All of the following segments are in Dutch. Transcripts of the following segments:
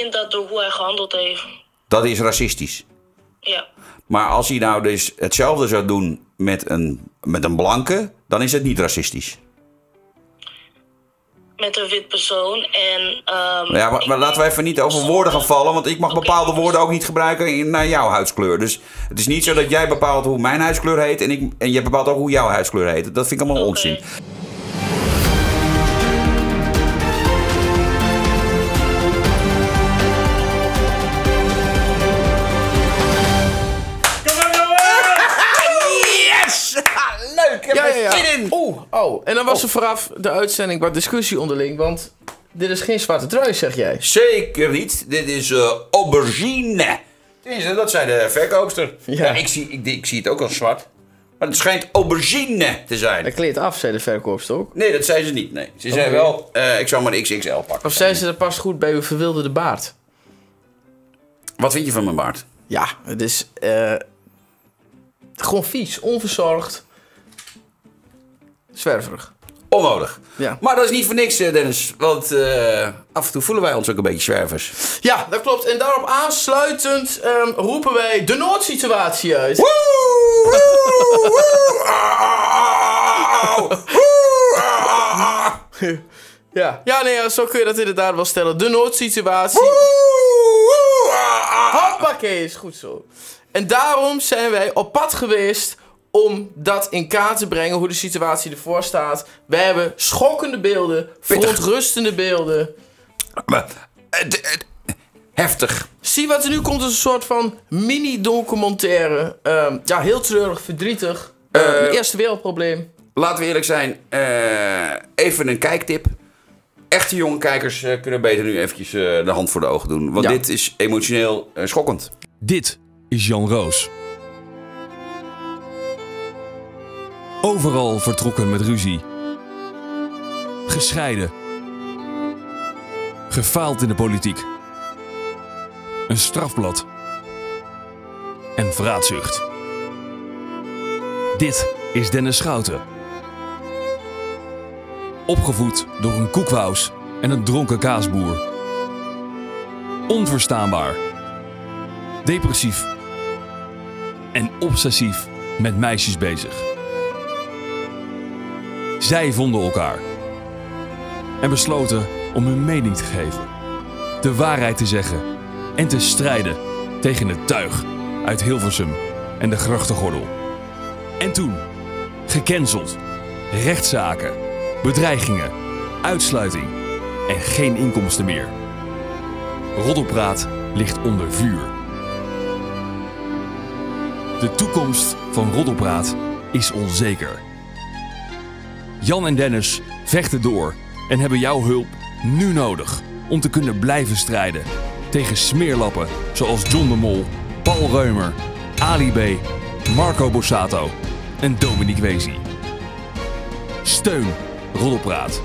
vind dat door hoe hij gehandeld heeft. Dat is racistisch. Ja. Maar als hij nou dus hetzelfde zou doen met een, met een blanke, dan is het niet racistisch. Met een wit persoon. En, ehm, Ja, maar, maar laten we even niet over woorden gaan vallen, want ik mag bepaalde woorden ook niet gebruiken in- naar jouw huidskleur. Dus het is niet zo dat jij bepaalt hoe mijn huidskleur heet en, ik, en jij bepaalt ook hoe jouw huidskleur heet. Dat vind ik allemaal onzin. Oeh, oh. En dan was er vooraf de uitzending wat discussie onderling, want dit is geen zwarte trui, zeg jij. Zeker niet. Dit is eh, aubergine. Tenminste, dat zei de verkoopster. Ja. Ja. ik, zie, ik, ik zie het ook als zwart. Maar het schijnt aubergine te zijn. Dat kleedt af, zei de verkoopster ook. Nee, dat zei ze niet. Nee. Ze zei Oké. wel, eh, ik zou maar een XXL pakken. Of zei ze dat past goed bij uw verwilderde baard? Wat vind je van mijn baard? Ja, het is eh, gewoon vies, onverzorgd, zwerverig. Onnodig. Ja. Maar dat is niet voor niks, eh, Dennis. Want eh, af en toe voelen wij ons ook een beetje zwervers. Ja, dat klopt. En daarop aansluitend ehm, roepen wij de noodsituatie uit. Woe, woe, woe, au, woe, au. Ja, ja nee, zo kun je dat inderdaad wel stellen. De noodsituatie. Hoppakee, is goed zo. En daarom zijn wij op pad geweest om dat in kaart te brengen, hoe de situatie ervoor staat. Wij hebben schokkende beelden, Pittig. verontrustende beelden. Eh, eh, Heftig. Zie wat er nu komt is een soort van mini-documentaire. Ehm, ja, heel treurig, verdrietig. Eh, Ehm, eerste wereldprobleem. Laten we eerlijk zijn, eh, even een kijktip. Echte jonge kijkers kunnen beter nu eventjes eh, de hand voor de ogen doen. Want Ja. dit is emotioneel schokkend. Dit is Jan Roos. Overal vertrokken met ruzie. Gescheiden. Gefaald in de politiek. Een strafblad. En vraatzucht. Dit is Dennis Schouten. Opgevoed door een koekwous en een dronken kaasboer. Onverstaanbaar depressief en obsessief met meisjes bezig. Zij vonden elkaar en besloten om hun mening te geven, de waarheid te zeggen en te strijden tegen het tuig uit Hilversum en de grachtengordel. En toen, gecanceld, rechtszaken, bedreigingen, uitsluiting en geen inkomsten meer. Roddelpraat ligt onder vuur. De toekomst van Roddelpraat is onzeker. Jan en Dennis vechten door en hebben jouw hulp nu nodig om te kunnen blijven strijden tegen smeerlappen zoals John de Mol, Paul Reumer, Ali B, Marco Borsato en Dominique Wezi. Steun Roddelpraat.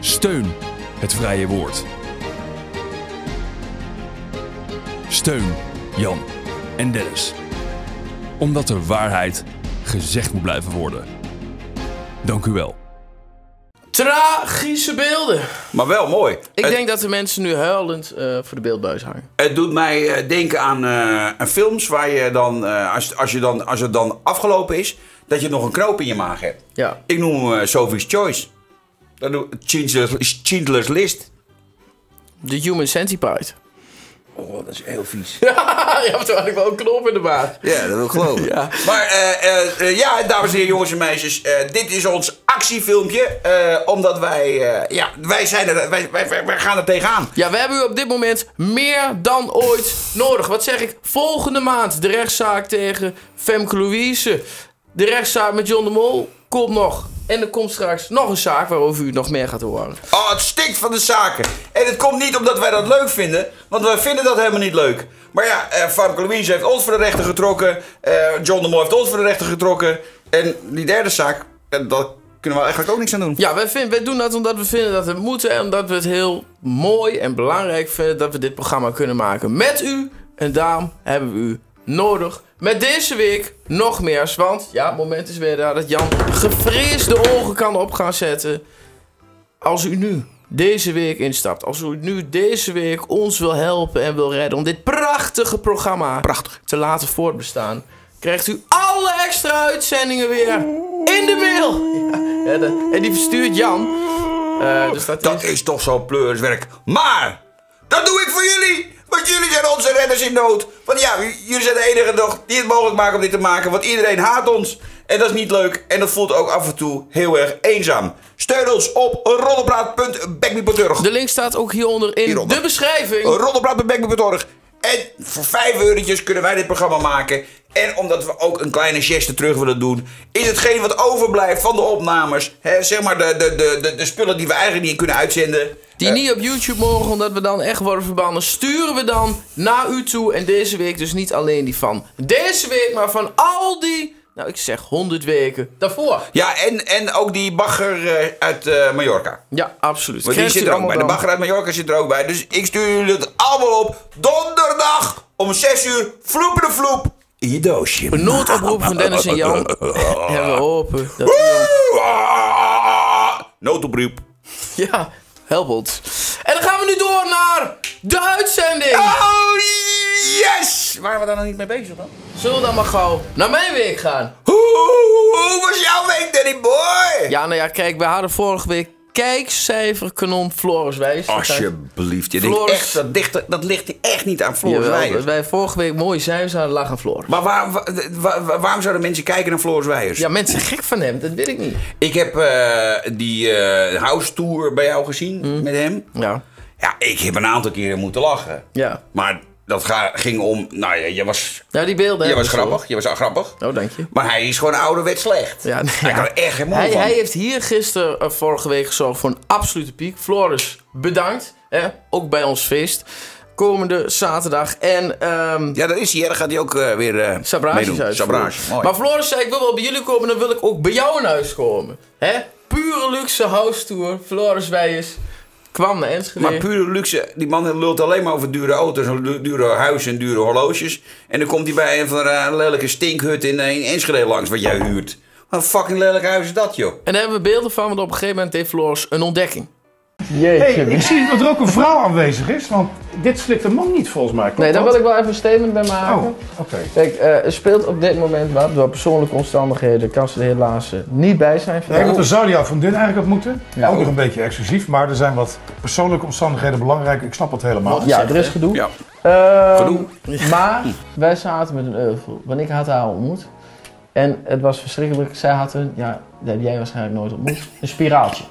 Steun het vrije woord. Steun Jan en Dennis. Omdat de waarheid gezegd moet blijven worden. Dank u wel. Tragische beelden. Maar wel mooi. Ik het, denk dat de mensen nu huilend eh, voor de beeldbuis hangen. het doet mij eh, denken aan, eh, aan films waar je dan, eh, als, als, je dan, als het dan afgelopen is, dat je nog een knoop in je maag hebt. Ja. Ik noem eh, Sophie's Choice. Dat doe Schindler's, Schindler's List. De Human Centipede. Oh, dat is heel vies. je hebt toch eigenlijk wel een knop in de baard. Ja, dat wil ik geloven. Ja. Maar eh, eh, eh, ja, dames en heren, jongens en meisjes. eh, dit is ons actiefilmpje. eh, omdat wij, eh, ja, wij, zijn er, wij, wij, wij, wij gaan er tegenaan. Ja, we hebben u op dit moment meer dan ooit nodig. Wat zeg ik? Volgende maand de rechtszaak tegen Femke Louise. De rechtszaak met John de Mol komt nog. En er komt straks nog een zaak waarover u nog meer gaat horen. Oh, het stikt van de zaken. En het komt niet omdat wij dat leuk vinden. Want wij vinden dat helemaal niet leuk. Maar ja, eh Famke Louise heeft ons voor de rechter getrokken. eh, John de Mol heeft ons voor de rechter getrokken. En die derde zaak, eh, daar kunnen we eigenlijk ook niks aan doen. Ja, wij, vinden, wij doen dat omdat we vinden dat het moet. En omdat we het heel mooi en belangrijk vinden dat we dit programma kunnen maken met u. En daarom hebben we u nodig. Met deze week nog meer. Want ja, het moment is weer daar dat Jan gevreesde ogen kan op gaan zetten. Als u nu deze week instapt, als u nu deze week ons wil helpen en wil redden om dit prachtige programma Prachtig. te laten voortbestaan, krijgt u alle extra uitzendingen weer in de mail. Ja, de- en die verstuurt Jan. Eh, dus dat, Dat is... is toch zo'n pleuriswerk. Maar, dat doe ik voor jullie. Want jullie zijn onze redders in nood. Want ja, jullie zijn de enige nog die het mogelijk maken om dit te maken. Want iedereen haat ons. En dat is niet leuk. En dat voelt ook af en toe heel erg eenzaam. Steun ons op roddelpraat.backme.org. De link staat ook hieronder in Hieronder. de beschrijving. Roddelpraat.backme.org. En voor 5 eurotjes kunnen wij dit programma maken. En omdat we ook een kleine geste terug willen doen, is hetgeen wat overblijft van de opnames, hè, zeg maar de, de, de, de, spullen die we eigenlijk niet kunnen uitzenden. Die eh, niet op YouTube mogen, omdat we dan echt worden verbannen, sturen we dan naar u toe. En deze week dus niet alleen die van deze week, maar van al die, nou ik zeg 100 weken daarvoor. Ja, en, en ook die bagger eh, uit eh, Mallorca. Ja, absoluut. Want die zit er ook bij. De bagger uit Mallorca zit er ook bij. Dus ik stuur jullie het allemaal op donderdag om 6 uur. Vloep de vloep. In je doosje. Een noodoproep van Dennis en Jan. En we! Ah! Noodoproep. Ja, help ons. En dan gaan we nu door naar de uitzending. Oh, yes! Waren we daar nog niet mee bezig dan? Zullen we dan maar gauw naar mijn week gaan? Hoe, hoe was jouw week, Danny boy? Ja, nou ja, kijk, we hadden vorige week kijkcijferkanon Floris Wijs. Alsjeblieft. Je denkt Floris- echt, dat, ligt, dat ligt echt niet aan Floris Jawel, Wijers. wij vorige week mooie cijfers hadden, lag aan Floris. Maar waar, wa- wa- waarom zouden mensen kijken naar Floris Wijers? Ja, mensen gek van hem, dat weet ik niet. Ik heb eh, die eh, house tour bij jou gezien Hm. met hem. Ja, Ja, ik heb een aantal keren moeten lachen. ja. Maar dat ga, ging om... Nou ja, je was, Ja, die beelden je was we zo. grappig. Je was grappig. Oh, dank je. Maar hij is gewoon ouderwets slecht. Ja, nee, Hij ja. kan er echt mond Hij, van. hij heeft hier gisteren, eh, vorige week, gezorgd voor een absolute piek. Floris, bedankt. Hè? Ook bij ons feest. Komende zaterdag. En ehm Ja, dat is hij. Dan gaat hij ook eh, weer eh Sabrages uit. Sabrage. Mooi. Maar Floris zei, ik wil wel bij jullie komen, dan wil ik ook bij jou in huis komen. Hè? Pure luxe house tour. Floris Wijers kwam naar Enschede. Maar pure luxe, die man lult alleen maar over dure auto's, dure huizen en dure horloges. En dan komt hij bij een van de lelijke stinkhut in, eh, in Enschede langs wat jij huurt. Wat een fucking lelijk huis is dat, joh. En daar hebben we beelden van, want op een gegeven moment heeft Floris een ontdekking. Hey, ik zie dat er ook een vrouw aanwezig is, want dit slikt een man niet volgens mij. Nee, daar dat? wil ik wel even een statement bij maken. Oh, oké. Kijk, eh, er speelt op dit moment wat. Door persoonlijke omstandigheden kan ze er helaas niet bij zijn Nee, vandaag. want we zouden jouw vriendin eigenlijk ontmoeten. Ja. Ook nog een beetje exclusief, maar er zijn wat persoonlijke omstandigheden belangrijk. Ik snap het helemaal. Ja, er is gedoe. Ja. Ehm, Gedoe. Maar wij zaten met een euvel. Want ik had haar ontmoet. En het was verschrikkelijk. Zij had een, ja, dat heb jij waarschijnlijk nooit ontmoet, een spiraaltje.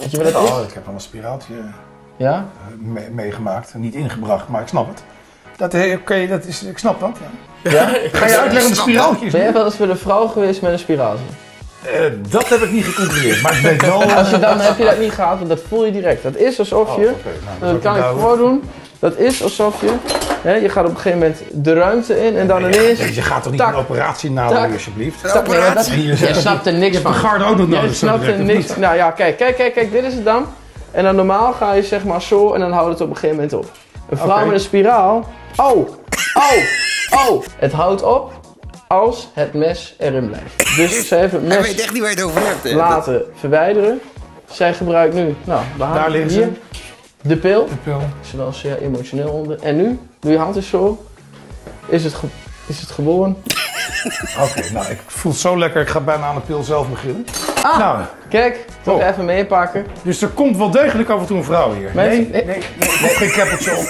Weet je wat dat is? Oh, ik heb al een spiraaltje eh, Ja? me- meegemaakt. Niet ingebracht, maar ik snap het. Dat, eh, oké, dat is, ik snap dat. Ja. ja? Ga je uitleggen wat een spiraaltje is? Ben jij wel eens bij de vrouw geweest met een spiraaltje? Eh, dat heb ik niet gecontroleerd, maar ik weet wel... Als je dan heb je dat niet gehad, want dat voel je direct. Dat is alsof Oh, je, oké, nou, dat kan ik onthouden. voordoen. Dat is alsof je, hè, je gaat op een gegeven moment de ruimte in en dan ineens... Nee, je gaat toch niet Tak. een operatie nadoen, Tak. alsjeblieft? Je, dat, Je je snapt er Je niks hebt een van. garde ook nog nodig, zo snapt er niks? Nou ja, kijk, kijk, kijk, kijk, dit is het dan. En dan normaal ga je zeg maar zo en dan houdt het op een gegeven moment op. Een vrouw met een spiraal. Oh, oh, oh. Het houdt op als het mes erin blijft. Dus ze heeft het Hij weet mes echt niet waar je het over hebt. hè. laten verwijderen. Zij gebruikt nu, nou, Daar liggen hier ze. de pil. De pil. Ze wel zeer emotioneel onder. En nu, doe je hand eens zo. Is het, ge- is het gewoon. Oké, nou, ik voel het zo lekker. Ik ga bijna aan de pil zelf beginnen. Ah. Nou, Kijk, toch Oh. even meepakken. dus er komt wel degelijk af en toe een vrouw hier. Nee, nee, nee, nog geen keppeltje op.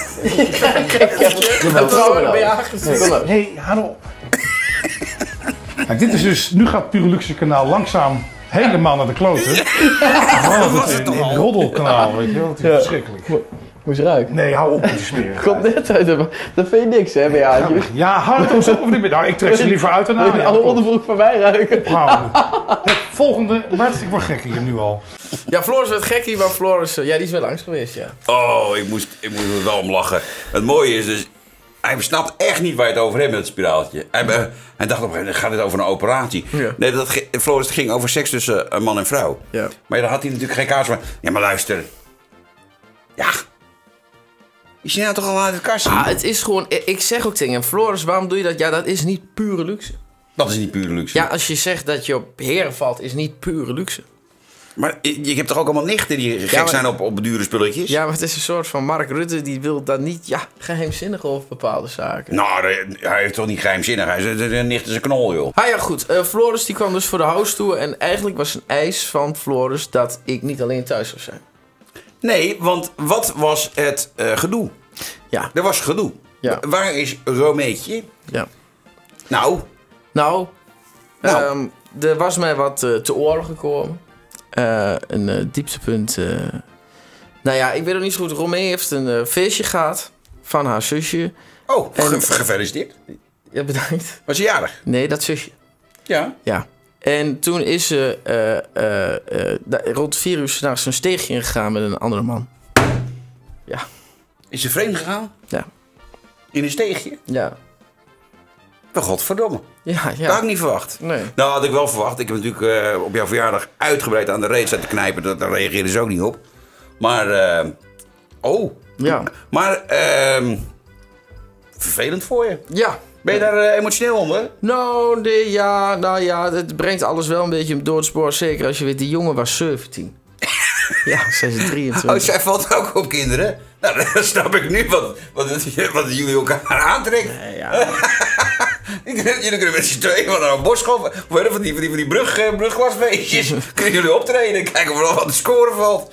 Een vrouw erbij aangestuurd. Nee, hou op. Kijk, dit is dus, nu gaat het Pure Luxe kanaal langzaam helemaal naar de kloten. Vooral het, het, het roddelkanaal, weet je wel. Het is Ja. verschrikkelijk. Moest ruiken. Nee, hou op met die smeren. Komt net uit de... Dat vind je niks, hè, bij jou. Ja, hou het ons op of niet meer. Nou, ik trek ze liever uit en aan. alle onderbroek van mij ruiken. Houden. Het volgende, Bart, ik word gek hier nu al. Ja, Floris werd gek hier, maar Floris... eh, Ja, die is wel langs geweest, ja. Oh, ik moest, ik moest er wel om lachen. Het mooie is dus, hij snapt echt niet waar je het over hebt met het spiraaltje. Hij, eh, hij dacht op een gegeven moment, gaat het over een operatie? Ja. Nee, dat, Floris, het ging over seks tussen een man en vrouw. Ja. Maar dan had hij natuurlijk geen kaars van. Ja, maar luister. Ja. Je nou toch al uit het kast? Ah, het is gewoon... ik- zeg ook tegen Floris, waarom doe je dat? Ja, dat is niet pure luxe. Dat is niet pure luxe. Ja, als je zegt dat je op heren valt, is niet pure luxe. Maar je hebt toch ook allemaal nichten die gek maar- zijn op, op dure spulletjes? Ja, maar het is een soort van Mark Rutte die wil dat niet ja, geheimzinnig over bepaalde zaken. Nou, hij heeft toch niet geheimzinnig. Hij is een- een nicht is een knol, joh. Ah ja, goed. Eh, Floris die kwam dus voor de house toe. En eigenlijk was een eis van Floris dat ik niet alleen thuis zou zijn. Nee, want wat was het eh, gedoe? Ja, Er was gedoe. Ja. Wa- Waar is Romeetje? ja. Nou, Nou, Nou. ehm, er was mij wat eh, te oren gekomen. Eh, een dieptepunt. Nou ja, ik weet ook niet zo goed. Romee heeft een feestje gehad van haar zusje. oh, En- ge- gefeliciteerd. Ja, bedankt. Was je jarig? Nee, dat zusje. Ja. Ja. En toen is ze eh, eh, da- rond vier uur s'nachts een steegje ingegaan met een andere man. Ja, Is ze vreemd gegaan? ja, In een steegje? ja. Wel godverdomme. Ja, Dat had ja. ik niet verwacht. Nee. Nou, had ik wel verwacht. Ik heb natuurlijk eh, op jouw verjaardag uitgebreid aan de reet zitten knijpen. Dat- Daar reageerden ze ook niet op. Maar, eh, oh. Ja. Maar, ehm, vervelend voor je. Ja. Ben je daar eh, emotioneel onder? Nou, nee, ja, nou ja, het brengt alles wel een beetje door het spoor. Zeker als je weet, die jongen was 17. ja, zij is 23. Oh, zij valt ook op kinderen? Nou, dan snap ik nu wat, wat, jullie elkaar aantrekken. ja. Jullie kunnen met z'n tweeën van een bos van die, van die, van die brug, eh, brugglasfeestjes. kunnen jullie optreden. Kijken of er wat de score valt.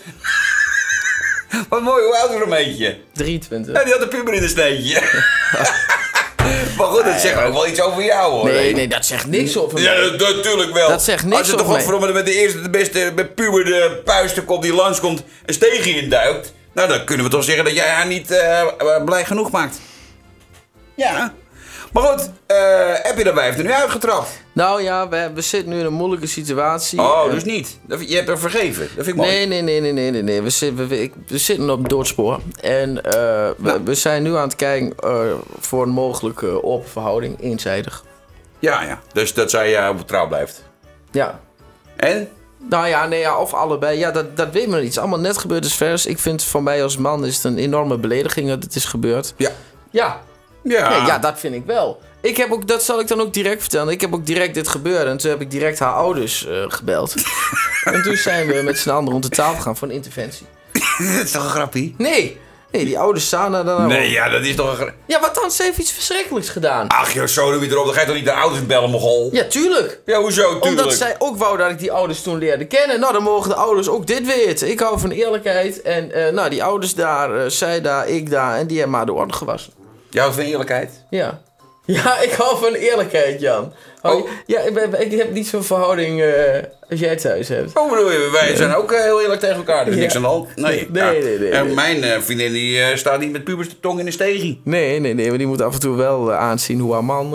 wat mooi, hoe oud is een beetje? 23. Ja, die had een puber in een sneetje. maar goed, dat zegt ook wel iets over jou hoor. Nee, nee, dat zegt niks over Ja, dat, natuurlijk wel. Dat zegt niks Als je toch godverdomme met de eerste, de beste, met puber de puister komt die langskomt, een steegje in duikt. Nou, dan kunnen we toch zeggen dat jij haar niet eh, blij genoeg maakt. Ja. Maar goed, eh, heb je daarbij heeft er nu uitgetrapt? Nou ja, we, we zitten nu in een moeilijke situatie. Oh, dus niet. Dat- Je hebt er vergeven. Dat vind ik mooi. Nee, nee, nee, nee, nee, nee. nee. We, zitten, we, ik- we zitten op het doodspoor. En eh, we, Nou. we zijn nu aan het kijken eh, voor een mogelijke open verhouding, eenzijdig. Ja, ja. Dus dat zij uh, trouw blijft. Ja. En? Nou ja, nee, ja, of allebei. Ja, dat, dat weet men niet. Het is allemaal net gebeurd dus vers. Ik vind van mij als man is het een enorme belediging dat het is gebeurd. Ja. Ja, Ja. ja, ja dat vind ik wel. Ik heb ook, dat zal ik dan ook direct vertellen. Ik heb ook direct dit gebeurd. En toen heb ik direct haar ouders eh, gebeld. en toen zijn we met z'n allen rond de tafel gaan voor een interventie. dat is toch een grappie? Nee, nee die ouders staan daar dan Nee, ja, dat is toch een Ja, wat dan? Ze heeft iets verschrikkelijks gedaan. Ach joh, zo doe je erop. Dan ga je toch niet de ouders bellen, mogol? Ja, tuurlijk. Ja, hoezo? Tuurlijk. Omdat zij ook wou dat ik die ouders toen leerde kennen. Nou, dan mogen de ouders ook dit weten. Ik hou van eerlijkheid. En eh, nou, die ouders daar, eh, zij daar, ik daar. En die hebben maar de orde gewassen. Houdt van eerlijkheid? Ja. Ja, ik hou van eerlijkheid, Jan. Hou- Oh. Ja, ik, ben- ik heb niet zo'n verhouding eh, als jij thuis hebt. Hoe bedoel je? Wij zijn ook eh, heel eerlijk tegen elkaar. Er is Ja. niks aan de hand. Nee, Nee, ja. nee, nee, En mijn eh, vriendin die staat niet met pubers de tong in de stegie. Nee, nee, nee. Maar die moet af en toe wel aanzien hoe haar man...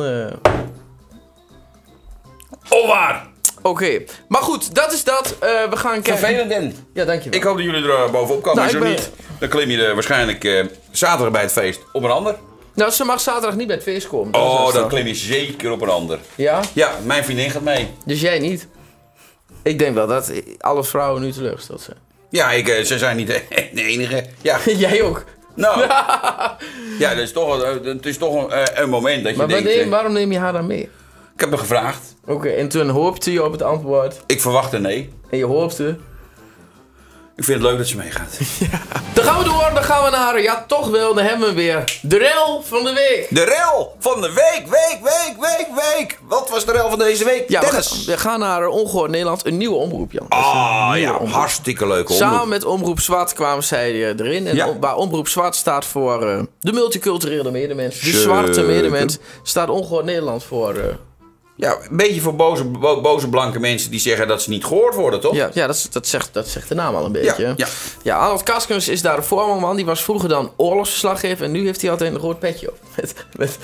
Onwaar! Oké. Maar goed, dat is dat. We gaan kijken... Vervelend en. Ja, dankjewel. Ik hoop dat jullie er bovenop komen. Nou, en zo ben- niet, dan klim je er waarschijnlijk zaterdag bij het feest op een ander. Nou, ze mag zaterdag niet bij het feest komen. Dat Oh, dan klim je zeker op een ander. Ja? Ja, mijn vriendin gaat mee. Dus jij niet? Ik denk wel dat alle vrouwen nu teleurgesteld zijn. Ja, ik, eh, ze zijn niet de, enige. Ja, jij ook. nou. ja, dat is toch, het is toch een, eh, een moment dat je Maar denkt... eh, waarom neem je haar dan mee? ik heb me gevraagd. Oké, en toen hoopte je op het antwoord. Ik verwacht een nee. En je hoopte. Ik vind het leuk dat ze meegaat. Dan gaan we door, dan gaan we naar, ja toch wel, dan hebben we weer de rel van de week. De rel van de week, week, week, week, week. Wat was de rel van deze week? Ja, we, gaan- we gaan naar Ongehoord Nederland, een nieuwe omroep, Jan. Ah, ja, omroep. hartstikke leuk. Samen met Omroep Zwart kwamen zij eh, erin. En Ja. om- waar Omroep Zwart staat voor eh, de multiculturele medemens. De zwarte medemens. Staat Ongehoord Nederland voor... eh, Ja, een beetje voor boze, bo- boze blanke mensen die zeggen dat ze niet gehoord worden, toch? Ja, ja dat, dat, zegt, dat zegt de naam al een beetje. Ja, ja. ja Arnold Kaskens is daar de voorman. Die was vroeger dan oorlogsverslaggever. En nu heeft hij altijd een rood petje op. Met, met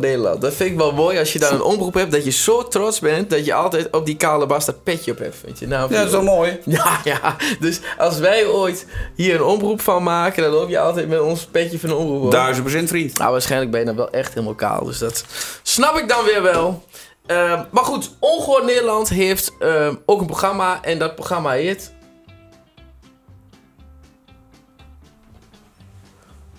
Nederland. Dat vind ik wel mooi als je dan een omroep hebt. Dat je zo trots bent. Dat je altijd op die kale bas dat petje op hebt. Vind je? Nou, Ja, dat is wel mooi. Ja, ja. Dus als wij ooit hier een omroep van maken. Dan loop je altijd met ons petje van de omroep op. Duizend procent vriend. Nou, waarschijnlijk ben je dan wel echt helemaal kaal. Dus dat snap ik dan weer wel. Ehm, maar goed, Ongehoord Nederland heeft ehm, ook een programma. En dat programma heet...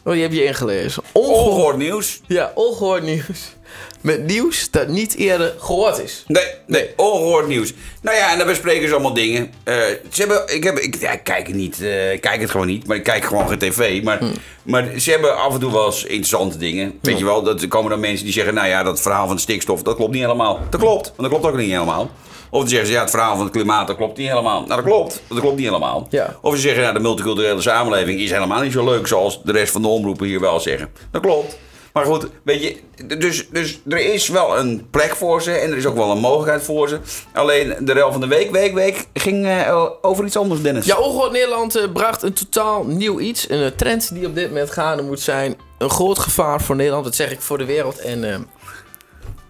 Oh, die heb je ingelezen. Ongehoord. Ongehoord nieuws. Ja, ongehoord nieuws. Met nieuws dat niet eerder gehoord is. Nee, nee, ongehoord nieuws. Nou ja, en dan bespreken ze allemaal dingen. Eh, ze hebben, ik, heb, ik, ja, ik kijk het niet, eh, ik kijk het gewoon niet, maar ik kijk gewoon geen tv. Maar, maar ze hebben af en toe wel eens interessante dingen. Weet je wel, dat, er komen dan mensen die zeggen, nou ja, dat verhaal van de stikstof, dat klopt niet helemaal. Dat klopt, want dat klopt ook niet helemaal. Of dan zeggen ze, ja, het verhaal van het klimaat, dat klopt niet helemaal. Nou, dat klopt, dat klopt niet helemaal. Ja. Of ze zeggen, ja, de multiculturele samenleving is helemaal niet zo leuk zoals de rest van de omroepen hier wel zeggen. Dat klopt. Maar goed, weet je, dus, dus er is wel een plek voor ze en er is ook wel een mogelijkheid voor ze. Alleen de rel van de week, week, week ging eh, over iets anders, Dennis. Ja, Ongehoord Nederland eh, bracht een totaal nieuw iets. Een eh, trend die op dit moment gaande moet zijn. Een groot gevaar voor Nederland, dat zeg ik voor de wereld. En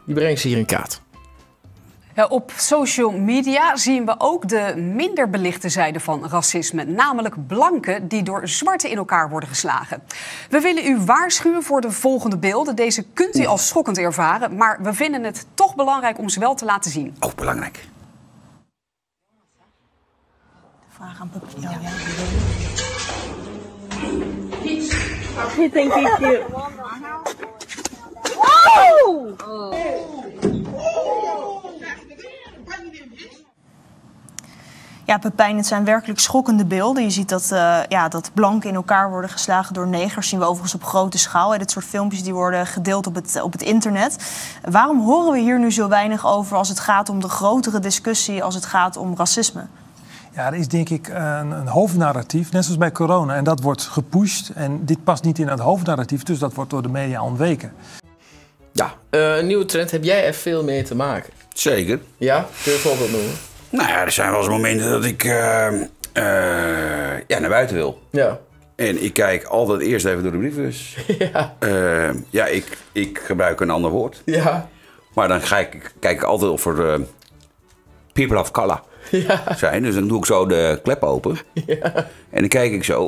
die brengt ze hier in kaart. Ja, op social media zien we ook de minder belichte zijde van racisme. Namelijk blanken die door zwarte in elkaar worden geslagen. We willen u waarschuwen voor de volgende beelden. Deze kunt u als schokkend ervaren. Maar we vinden het toch belangrijk om ze wel te laten zien. Ook belangrijk. Vraag aan Pep- ja, ja. Ja, Pepijn, het zijn werkelijk schokkende beelden. Je ziet dat, eh, ja, dat blanken in elkaar worden geslagen door negers. zien we overigens op grote schaal. Hè. Dit soort filmpjes die worden gedeeld op het, op het internet. Waarom horen we hier nu zo weinig over als het gaat om de grotere discussie... als het gaat om racisme? Ja, er is denk ik een, een hoofdnarratief, net zoals bij corona. En dat wordt gepusht. En dit past niet in het hoofdnarratief, dus dat wordt door de media ontweken. Ja, eh, een nieuwe trend. Heb jij er veel mee te maken? Zeker. Ja? Kun je een voorbeeld noemen? Nou ja, er zijn wel eens momenten dat ik eh, eh, ja, naar buiten wil. Ja. En ik kijk altijd eerst even door de brievenbus. Ja. Eh, ja, ik, ik gebruik een ander woord. Ja. Maar dan ga ik, kijk ik altijd of er people of color Ja. zijn. Dus dan doe ik zo de klep open. En dan kijk ik zo.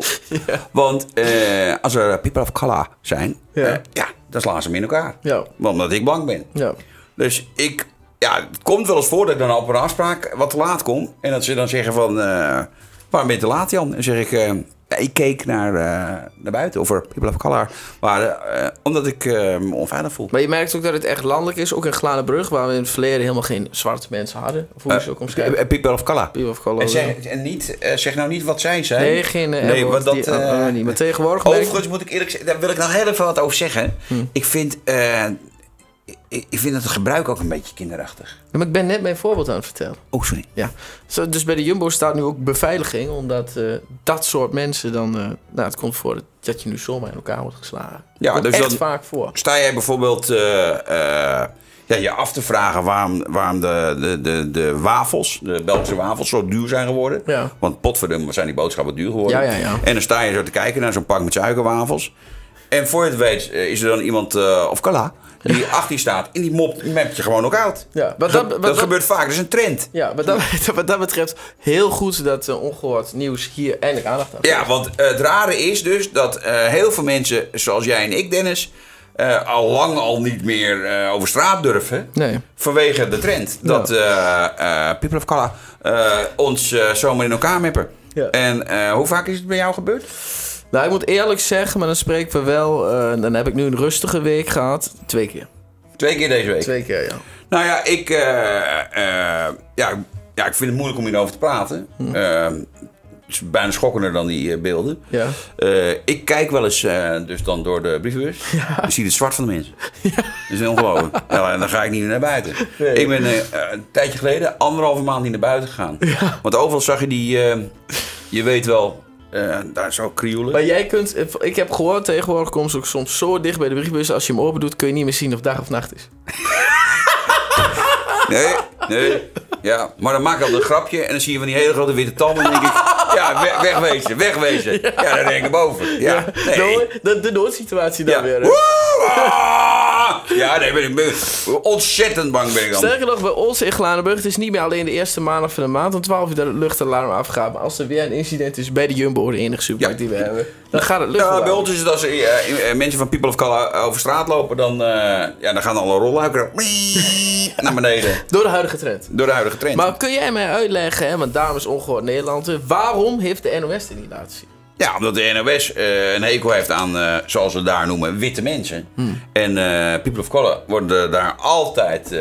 Want eh, als er people of color zijn, Ja. ja. ja, dan slaan ze me in elkaar. Ja. Want omdat ik blank ben. Ja. Dus ik, ja, het komt wel eens voor dat ik dan op een afspraak wat te laat kom. En dat ze dan zeggen van, eh, waarom ben je te laat Jan? En dan zeg ik, eh, ik keek naar, eh, naar buiten of er people of color waren. omdat ik me onveilig voel. Maar je merkt ook dat het echt landelijk is. Ook in Glanenbrug, waar we in het verleden helemaal geen zwarte mensen hadden. Of hoe je ze ook omschrijven. People of color. People of color, En, zeg, en niet, zeg nou niet wat zij zijn. Nee, geen Nee, want dat... die- niet. Maar tegenwoordig... merk- Overigens moet ik eerlijk zeggen, daar wil ik nou heel even wat over zeggen. Ik vind, ik, ik vind het gebruik ook een beetje kinderachtig. Ja, maar ik ben net mijn voorbeeld aan het vertellen. Oh, sorry. Ja. Zo, dus bij de Jumbo staat nu ook beveiliging, omdat eh, dat soort mensen dan... eh, nou, het komt voor dat, dat je nu zomaar in elkaar wordt geslagen. Ja, Komt dus echt dan- vaak voor. Sta jij bijvoorbeeld eh, ja, je af te vragen waarom, waarom de, de, de, de wafels, de Belgische wafels, zo duur zijn geworden? Ja. Want potverdomme zijn die boodschappen duur geworden. Ja, ja, ja. En dan sta je zo te kijken naar zo'n pak met suikerwafels. En voor je het weet is er dan iemand, of Kala, die achter je staat en die mopt, mept je gewoon ook uit. Ja, dat, gebeurt vaak, dat is een trend. Ja, wat dat, wat dat betreft heel goed dat eh, ongehoord nieuws hier eindelijk aandacht aan Ja, want eh, het rare is dus dat eh, heel veel mensen, zoals jij en ik, Dennis, al lang al niet meer over straat durven. Nee. Vanwege de trend dat People of Color ons zomaar in elkaar meppen. Ja. En hoe vaak is het bij jou gebeurd? Nou, ik moet eerlijk zeggen, maar dan spreken we wel... eh, dan heb ik nu een rustige week gehad. Twee keer. Twee keer deze week. Twee keer, ja. Nou ja, ik, eh, eh, ja, ja, ik vind het moeilijk om hierover te praten. Eh, het is bijna schokkender dan die beelden. Ja. Eh, ik kijk wel eens eh, dus dan door de brievenbus. Je ziet het zwart van de mensen. Dat is ongelooflijk. Ja, en dan ga ik niet meer naar buiten. Ik ben een tijdje geleden anderhalve maand niet naar buiten gegaan. Want overal zag je die... eh, je weet wel, eh, daar zo krioelen. Maar jij kunt... Ik heb gehoord, tegenwoordig komen ze ook soms zo dicht bij de brievenbus. Als je hem open doet, kun je niet meer zien of dag of nacht is. Nee, nee. Ja, maar dan maak ik altijd een grapje en dan zie je van die hele grote witte tanden. En denk ik, ja, weg, wegwezen, wegwezen. Ja, dan denk ik boven. Ja, nee. De, de, de noodsituatie dan Ja. weer. hè. Ja, nee, ben ik ben, ontzettend bang ben ik dan. Sterker nog, bij ons in Glanenburg, het is niet meer alleen de eerste maandag van de maand om 12 uur dat het luchtalarm afgaat. Maar als er weer een incident is bij de Jumbo, de enige supermarkt Ja. die we hebben, dan gaat het Ja, luchtalarm. bij ons is het als eh, eh, mensen van People of Color over straat lopen, dan, eh, ja, dan gaan alle rolluiken naar beneden. Door de huidige trend. Door de huidige trend. Maar kun jij mij uitleggen, hè, want daarom is ongehoord Nederland, eh, waarom heeft de NOS dit niet laten zien? Ja, omdat de NOS eh, een hekel heeft aan, eh, zoals we het daar noemen, witte mensen. En eh, people of color worden daar altijd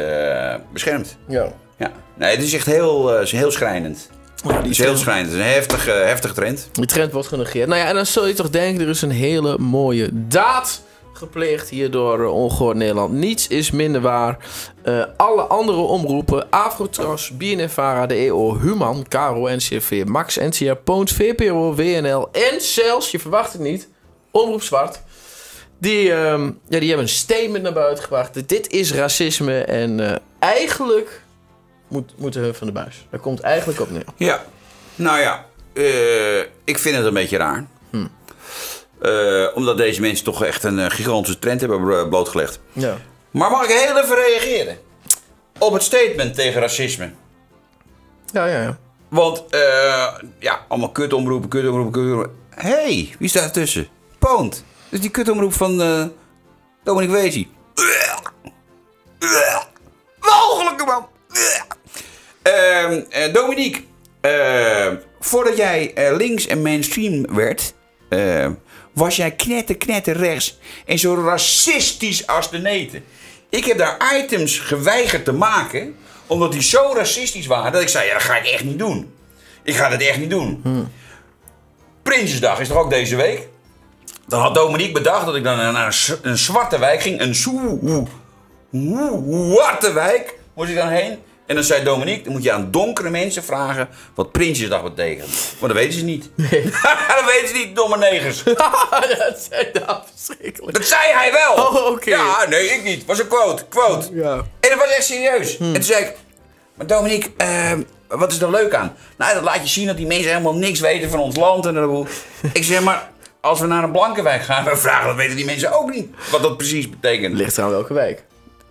beschermd. Ja. Ja. Nee, het is echt heel, heel schrijnend. het is heel schrijnend. Het is een heftige, heftige trend. Die trend wordt genegeerd. Nou ja, en dan zul je toch denken, er is een hele mooie daad gepleegd hier door uh, Ongehoord Nederland. Niets is minder waar. Eh, alle andere omroepen, Afrotros, BNNVARA, de EO, Human, Caro, NCRV, Max, NCR, Poont, VPRO, WNL en zelfs, je verwacht het niet, Omroep Zwart. Die, ehm, ja, die hebben een statement naar buiten gebracht. Dit is racisme en eh, eigenlijk moet, moeten hun van de buis. Daar komt eigenlijk op neer. Ja. Nou ja, eh, ik vind het een beetje raar. Eh, omdat deze mensen toch echt een eh, gigantische trend hebben blo- blootgelegd. Ja. Maar mag ik heel even reageren? Op het statement tegen racisme. Ja, ja, ja. Want, eh, ja, allemaal kutomroepen, kutomroepen, kutomroepen. Hé, hey, wie staat ertussen? Poont. Dus die kutomroep van eh Dominic Wezi. Mogelijke man. Eh, Dominique, voordat jij links en mainstream werd, was jij knetter, knetter rechts en zo racistisch als de neten. Ik heb daar items geweigerd te maken, omdat die zo racistisch waren dat ik zei: ja, dat ga ik echt niet doen. Ik ga dat echt niet doen. Prinsjesdag is toch ook deze week? Dan had Dominique bedacht dat ik dan naar een, een zwarte wijk ging. Een zwarte wijk moest ik dan heen. En dan zei Dominique, dan moet je aan donkere mensen vragen wat Prinsjesdag betekent. Maar dat weten ze niet. dat weten ze niet, domme negers. dat zijn nou verschrikkelijk. Dat zei hij wel. Oh, oké. Ja, nee, ik niet. was een quote. Quote. Ja. En dat was echt serieus. En toen zei ik, maar Dominique, eh, wat is er leuk aan? Nou, dat laat je zien dat die mensen helemaal niks weten van ons land. En dat ik zeg, maar als we naar een blanke wijk gaan, we vragen, dat weten die mensen ook niet. Wat dat precies betekent. Ligt aan welke wijk.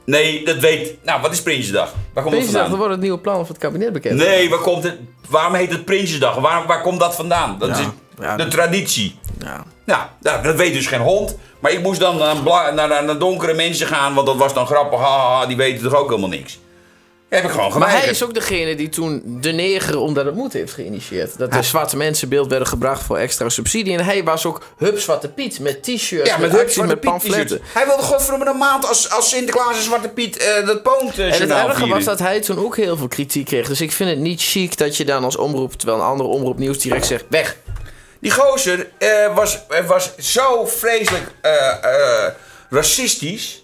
Nee, dat weet... Nou, wat is Prinsjesdag? Waar komt dat Prinsjesdag, dan vandaan? wordt het nieuwe plan van het kabinet bekend. Nee, waar komt het... Waarom heet het Prinsjesdag? Waar, waar komt dat vandaan? Dat Ja, is ja. de traditie. Ja. Nou, dat weet dus geen hond. Maar ik moest dan naar, naar, naar donkere mensen gaan, want dat was dan grappig. Haha, die weten toch ook helemaal niks. Ja, heb ik gewoon Maar hij is ook degene die toen de neger omdat het moet heeft geïnitieerd. Dat de zwarte mensen beeld werden gebracht voor extra subsidie. En hij was ook Hup Zwarte Piet met t-shirts, Ja, met acties, Hup Zwarte met pamfletten. Hij wilde godverdomme een maand als, als Sinterklaas en Zwarte Piet eh, dat poont eh, En het erge was dat hij toen ook heel veel kritiek kreeg. Dus ik vind het niet chic dat je dan als omroep, terwijl een andere omroep nieuws direct zegt, weg. Die gozer eh, was, was zo vreselijk racistisch.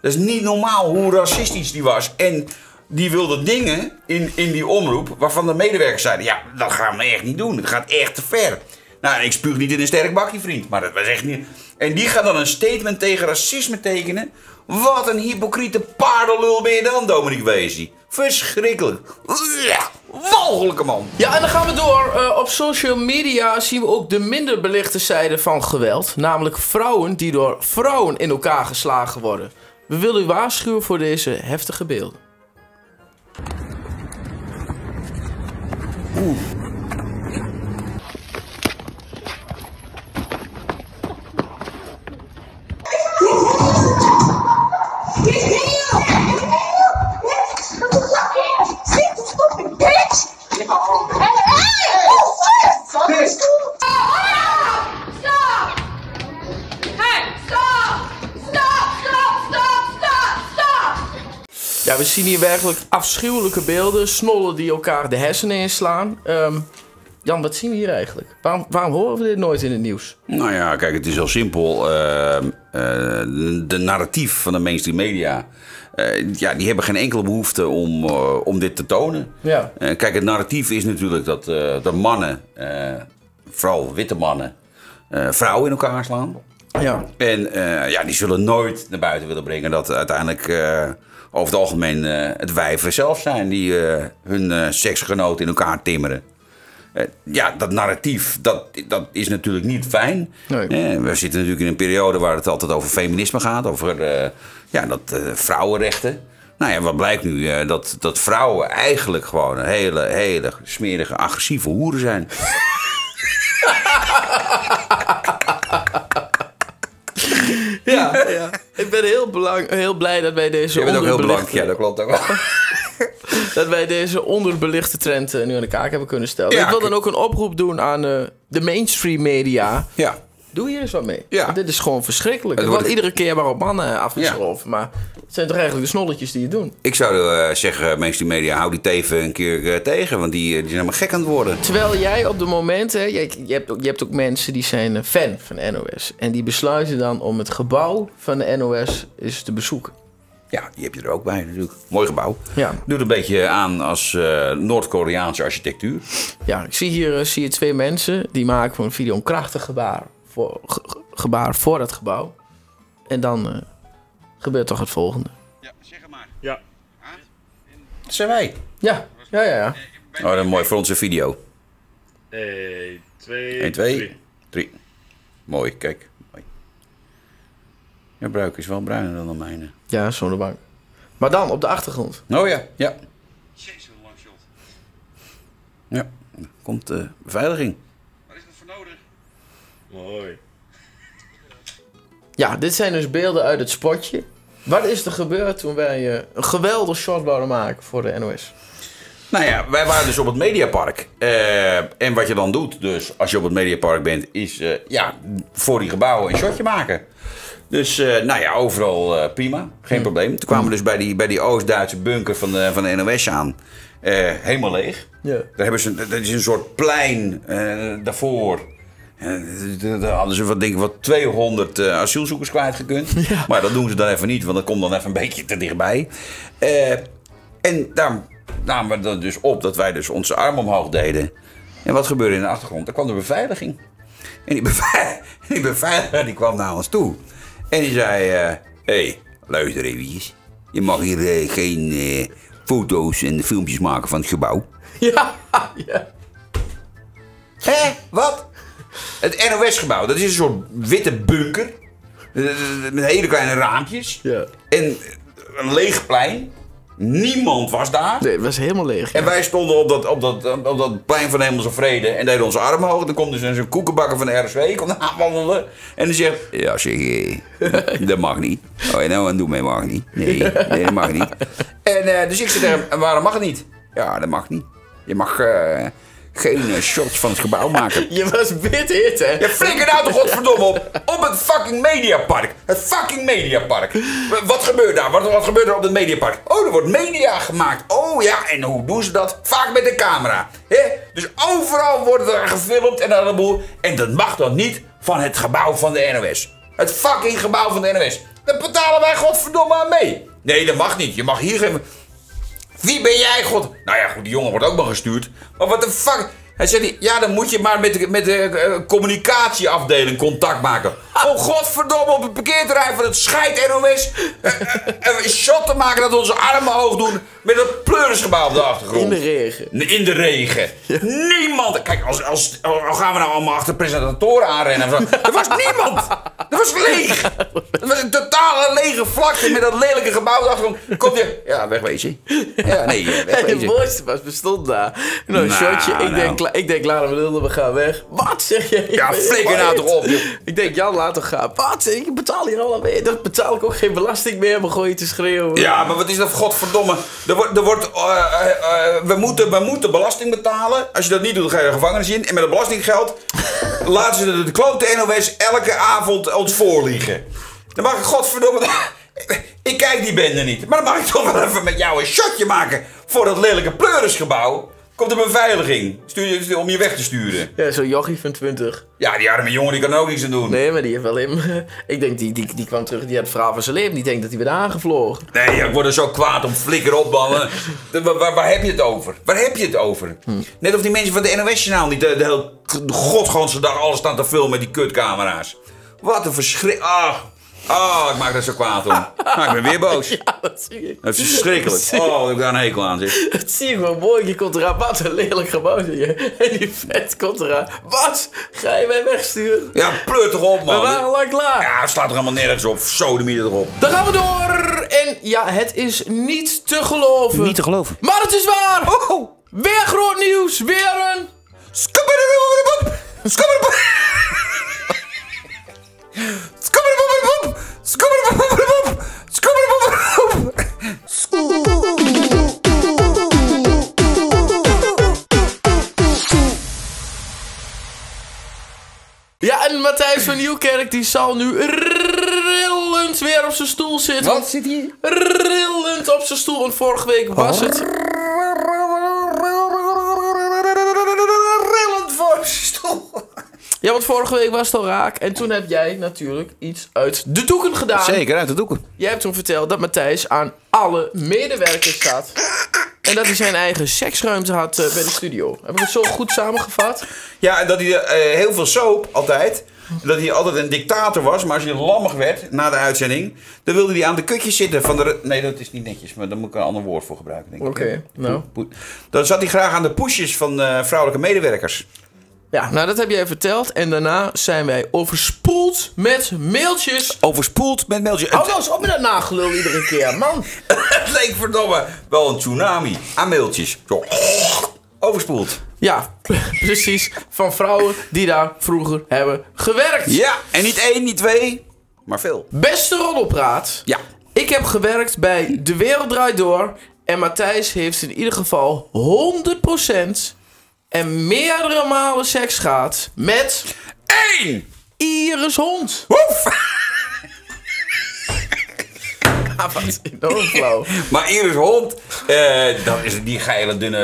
Dat is niet normaal hoe racistisch die was. En die wilde dingen in, in die omroep waarvan de medewerkers zeiden... Ja, dat gaan we echt niet doen. Dat gaat echt te ver. Nou, ik spuug niet in een sterk bakje, vriend. Maar dat was echt niet... En die gaat dan een statement tegen racisme tekenen. Wat een hypocriete paardenlul ben je dan, Dominique Weesie. Verschrikkelijk. Ja, walgelijke man. Ja, en dan gaan we door. Eh, op social media zien we ook de minder belichte zijde van geweld. Namelijk vrouwen die door vrouwen in elkaar geslagen worden. We willen u waarschuwen voor deze heftige beelden. Ooh. Hey, stop! Ja, we zien hier werkelijk afschuwelijke beelden. Snollen die elkaar de hersenen inslaan. Ehm, Jan, wat zien we hier eigenlijk? Waarom, waarom horen we dit nooit in het nieuws? Nou ja, kijk, het is heel simpel. Eh, eh, de narratief van de mainstream media... eh, ja, die hebben geen enkele behoefte om, eh, om dit te tonen. Ja. Kijk, het narratief is natuurlijk dat, dat mannen, vooral witte mannen, vrouwen in elkaar slaan. Ja. En eh, ja, die zullen nooit naar buiten willen brengen dat uiteindelijk eh, over het algemeen eh, het wijven zelf zijn die hun seksgenoten in elkaar timmeren. Ja, dat narratief, dat, dat is natuurlijk niet fijn. Nee. We zitten natuurlijk in een periode waar het altijd over feminisme gaat, over ja, dat, vrouwenrechten. Nou ja, wat blijkt nu? Dat, dat vrouwen eigenlijk gewoon een hele, hele smerige, agressieve hoeren zijn. Ja, ja. Ik ben heel, belang, heel blij dat wij deze Je bent ook heel onderbelichte- blank, ja, dat klopt ook wel. dat wij deze onderbelichte trend eh, nu aan de kaak hebben kunnen stellen. Ja, ik wil dan ook een oproep doen aan eh, de mainstream media. Ja. Doe hier eens wat mee. Ja. Want dit is gewoon verschrikkelijk. Het wordt- wordt iedere keer maar op mannen afgeschoven. Maar het zijn toch eigenlijk de snolletjes die het doen. Ik zou eh, zeggen, mainstream media, hou die teven een keer eh, tegen. Want die, eh, die zijn helemaal gek aan het worden. Terwijl jij op de momenten, je, je, hebt ook, je hebt ook mensen die zijn fan van de NOS. En die besluiten dan om het gebouw van de NOS eens te bezoeken. Ja, die heb je er ook bij natuurlijk. Mooi gebouw. Ja. Doet een beetje aan als Noord-Koreaanse architectuur. Ja, ik zie hier zie je twee mensen die maken voor een video een krachtig gebaar voor, ge- ge- gebaar voor het gebouw. En dan eh, gebeurt toch het volgende. Ja, zeg het maar. Ja. Dat zijn wij. Ja, ja, ja. ja. Oh, dat is mooi voor onze video. 1, 2, 1, 2, 3. Mooi, kijk. Mooi. Ja, bruik is wel bruiner dan de mijne. Ja, zonnebank. Maar dan op de achtergrond. Oh ja, ja. Ja, dan komt de beveiliging. Mooi. Ja, dit zijn dus beelden uit het spotje. Wat is er gebeurd toen wij eh, een geweldig shot wouden maken voor de NOS? Nou ja, wij waren dus op het Mediapark. Eh, en wat je dan doet, dus als je op het Mediapark bent, is eh, ja, voor die gebouwen een shotje maken. Dus eh, nou ja, overal eh, prima, geen probleem. Toen kwamen we dus bij die, bij die Oost-Duitse bunker van de, van de NOS aan. Eh, helemaal leeg. Ja. Daar hebben ze, dat is een soort plein eh, daarvoor. Eh, Daar hadden ze wat, denk ik, wat 200 eh, asielzoekers kwijtgekund. Maar dat doen ze dan even niet, want dat komt dan even een beetje te dichtbij. Eh, en daar namen we er dus op dat wij dus onze arm omhoog deden. En wat gebeurde in de achtergrond? Daar kwam de beveiliging. En die, bevei- die beveiliger die kwam naar ons toe. En die zei... Hé, hey, luister even. Je mag hier eh, geen eh, foto's en filmpjes maken van het gebouw. Ja, ja. Hé, wat? Het NOS-gebouw, dat is een soort witte bunker. eh, Met hele kleine raampjes. ja. En een leeg plein. Niemand was daar. Nee, het was helemaal leeg. ja. En wij stonden op dat, op, dat, op dat plein van Hemelse Vrede en deden onze armen hoog. Dan komt dus zo'n koekenbakker van de RSW komt aanwandelen. En die zegt, ja zeg, eh, dat mag niet. Oh, je nou aan doen mee mag niet. Nee, nee, dat mag niet. En eh, dus ik zei en waarom mag het niet? Ja, dat mag niet. Je mag geen eh, shots van het gebouw maken. Je was wit hit, hè? Ja, flikker nou toch godverdomme op. Op het fucking Mediapark. Het fucking Mediapark. Wat gebeurt daar? Wat, wat gebeurt er op het Mediapark? Oh, er wordt media gemaakt. Oh ja, en hoe doen ze dat? Vaak met de camera. hè? Dus overal wordt er gefilmd en een heleboel. En dat mag dan niet van het gebouw van de NOS. Het fucking gebouw van de NOS. Daar betalen wij godverdomme aan mee. Nee, dat mag niet. Je mag hier geen... Wie ben jij, god? Nou ja, goed, die jongen wordt ook maar gestuurd. Maar wat de fuck? Hij zei, ja, dan moet je maar met de, met de eh, communicatieafdeling contact maken. Oh, godverdomme, op het parkeerterrein van het scheid NOS. eh, eh, een shot te maken dat we onze armen hoog doen met dat pleurisgebouw op de achtergrond. In de regen. In de regen. Niemand. Kijk, als, als, als gaan we nou allemaal achter presentatoren aanrennen. zo. Er was niemand. Er was leeg. Het was een totale lege vlakte met dat lelijke gebouw. op de achtergrond. Komt je. Ja, wegwezen. Ja, nee, En wegwezen. het mooiste was, bestond daar. Nou, een shotje. Ik nou. denk, ik denk, laat hem lullen, we gaan weg. Wat zeg je? Ja, flikker nou toch op. Ik denk, Jan, laat toch gaan. Wat? Ik betaal hier al mee. Dan betaal ik ook geen belasting meer. Begon je te schreeuwen. Ja, maar wat is dat godverdomme? Er wordt, er wordt, eh, eh, eh, we, moeten, we moeten belasting betalen. Als je dat niet doet, dan ga je de gevangenis in. En met het belastinggeld laten ze de, de klote NOS elke avond ons voorliegen. Dan mag ik godverdomme... Ik kijk die bende niet. Maar dan mag ik toch wel even met jou een shotje maken voor dat lelijke pleurisgebouw. Komt de beveiliging stuur je, om je weg te sturen. Ja, zo'n jochie van 20. Ja, die arme jongen die kan er ook niks aan doen. Nee, maar die heeft wel in. Ik denk, die, die, die kwam terug. Die had het verhaal van zijn leven. Die denkt dat hij werd aangevlogen. Nee, ik word er zo kwaad om. Flikker op, man. De- Waar, waar, waar heb je het over? Waar heb je het over? Net of die mensen van de NOS-journaal niet de, de hele godganse dag alles staan te filmen met die kutcamera's. Wat een verschrik... Ah, ah, ik maak er zo kwaad om. Ah, ik ben weer boos. Ja, dat zie ik. Dat is verschrikkelijk. Oh, dat heb ik daar een hekel aan, zeg. Dat zie je gewoon mooi. Je komt eraan. Wat een lelijk gebouw. zie je. En die vet komt eraan. Wat? Ga je mij wegsturen? Ja, pleur toch op, We man. waren lang klaar. Ja, het slaat er helemaal nergens op. Sodemie erop. Dan gaan we door. En ja, het is niet te geloven. geloven. Maar het is waar. Oh! Weer groot nieuws. Weer een... Ja, en Matthijs van Nieuwkerk die zal nu rillend weer op zijn stoel zitten. Wat zit hij? Rillend op zijn stoel, want vorige week was oh. het... Ja, want vorige week was het al raak. En toen heb jij natuurlijk iets uit de doeken gedaan. Zeker, uit de doeken. Jij hebt toen verteld dat Matthijs aan alle medewerkers staat. En dat hij zijn eigen seksruimte had eh, bij de studio. Heb ik het zo goed samengevat? Ja, en dat hij eh, heel veel soap, altijd. Dat hij altijd een dictator was, maar als hij lammig werd na de uitzending, dan wilde hij aan de kutjes zitten van de. Nee, dat is niet netjes, maar daar moet ik een ander woord voor gebruiken. Denk ik. Oké, nou. Dan zat hij graag aan de poesjes van eh, vrouwelijke medewerkers. Ja, nou dat heb jij verteld. En daarna zijn wij overspoeld met mailtjes. Overspoeld met mailtjes. Hou nou eens op met dat nagelul iedere keer, man. Het leek verdomme wel een tsunami aan mailtjes. Zo. Overspoeld. Ja, precies. Van vrouwen die daar vroeger hebben gewerkt. Ja, en niet één, niet twee, maar veel. Beste roddelpraat. Ja. Ik heb gewerkt bij De Wereld Draait Door. En Matthijs heeft in ieder geval 100% en meerdere malen seks gehad met Eén! Iris Hond. Woef! Ah, wat enorm flauw. Maar Iris Hond, eh, dat is die geile dunne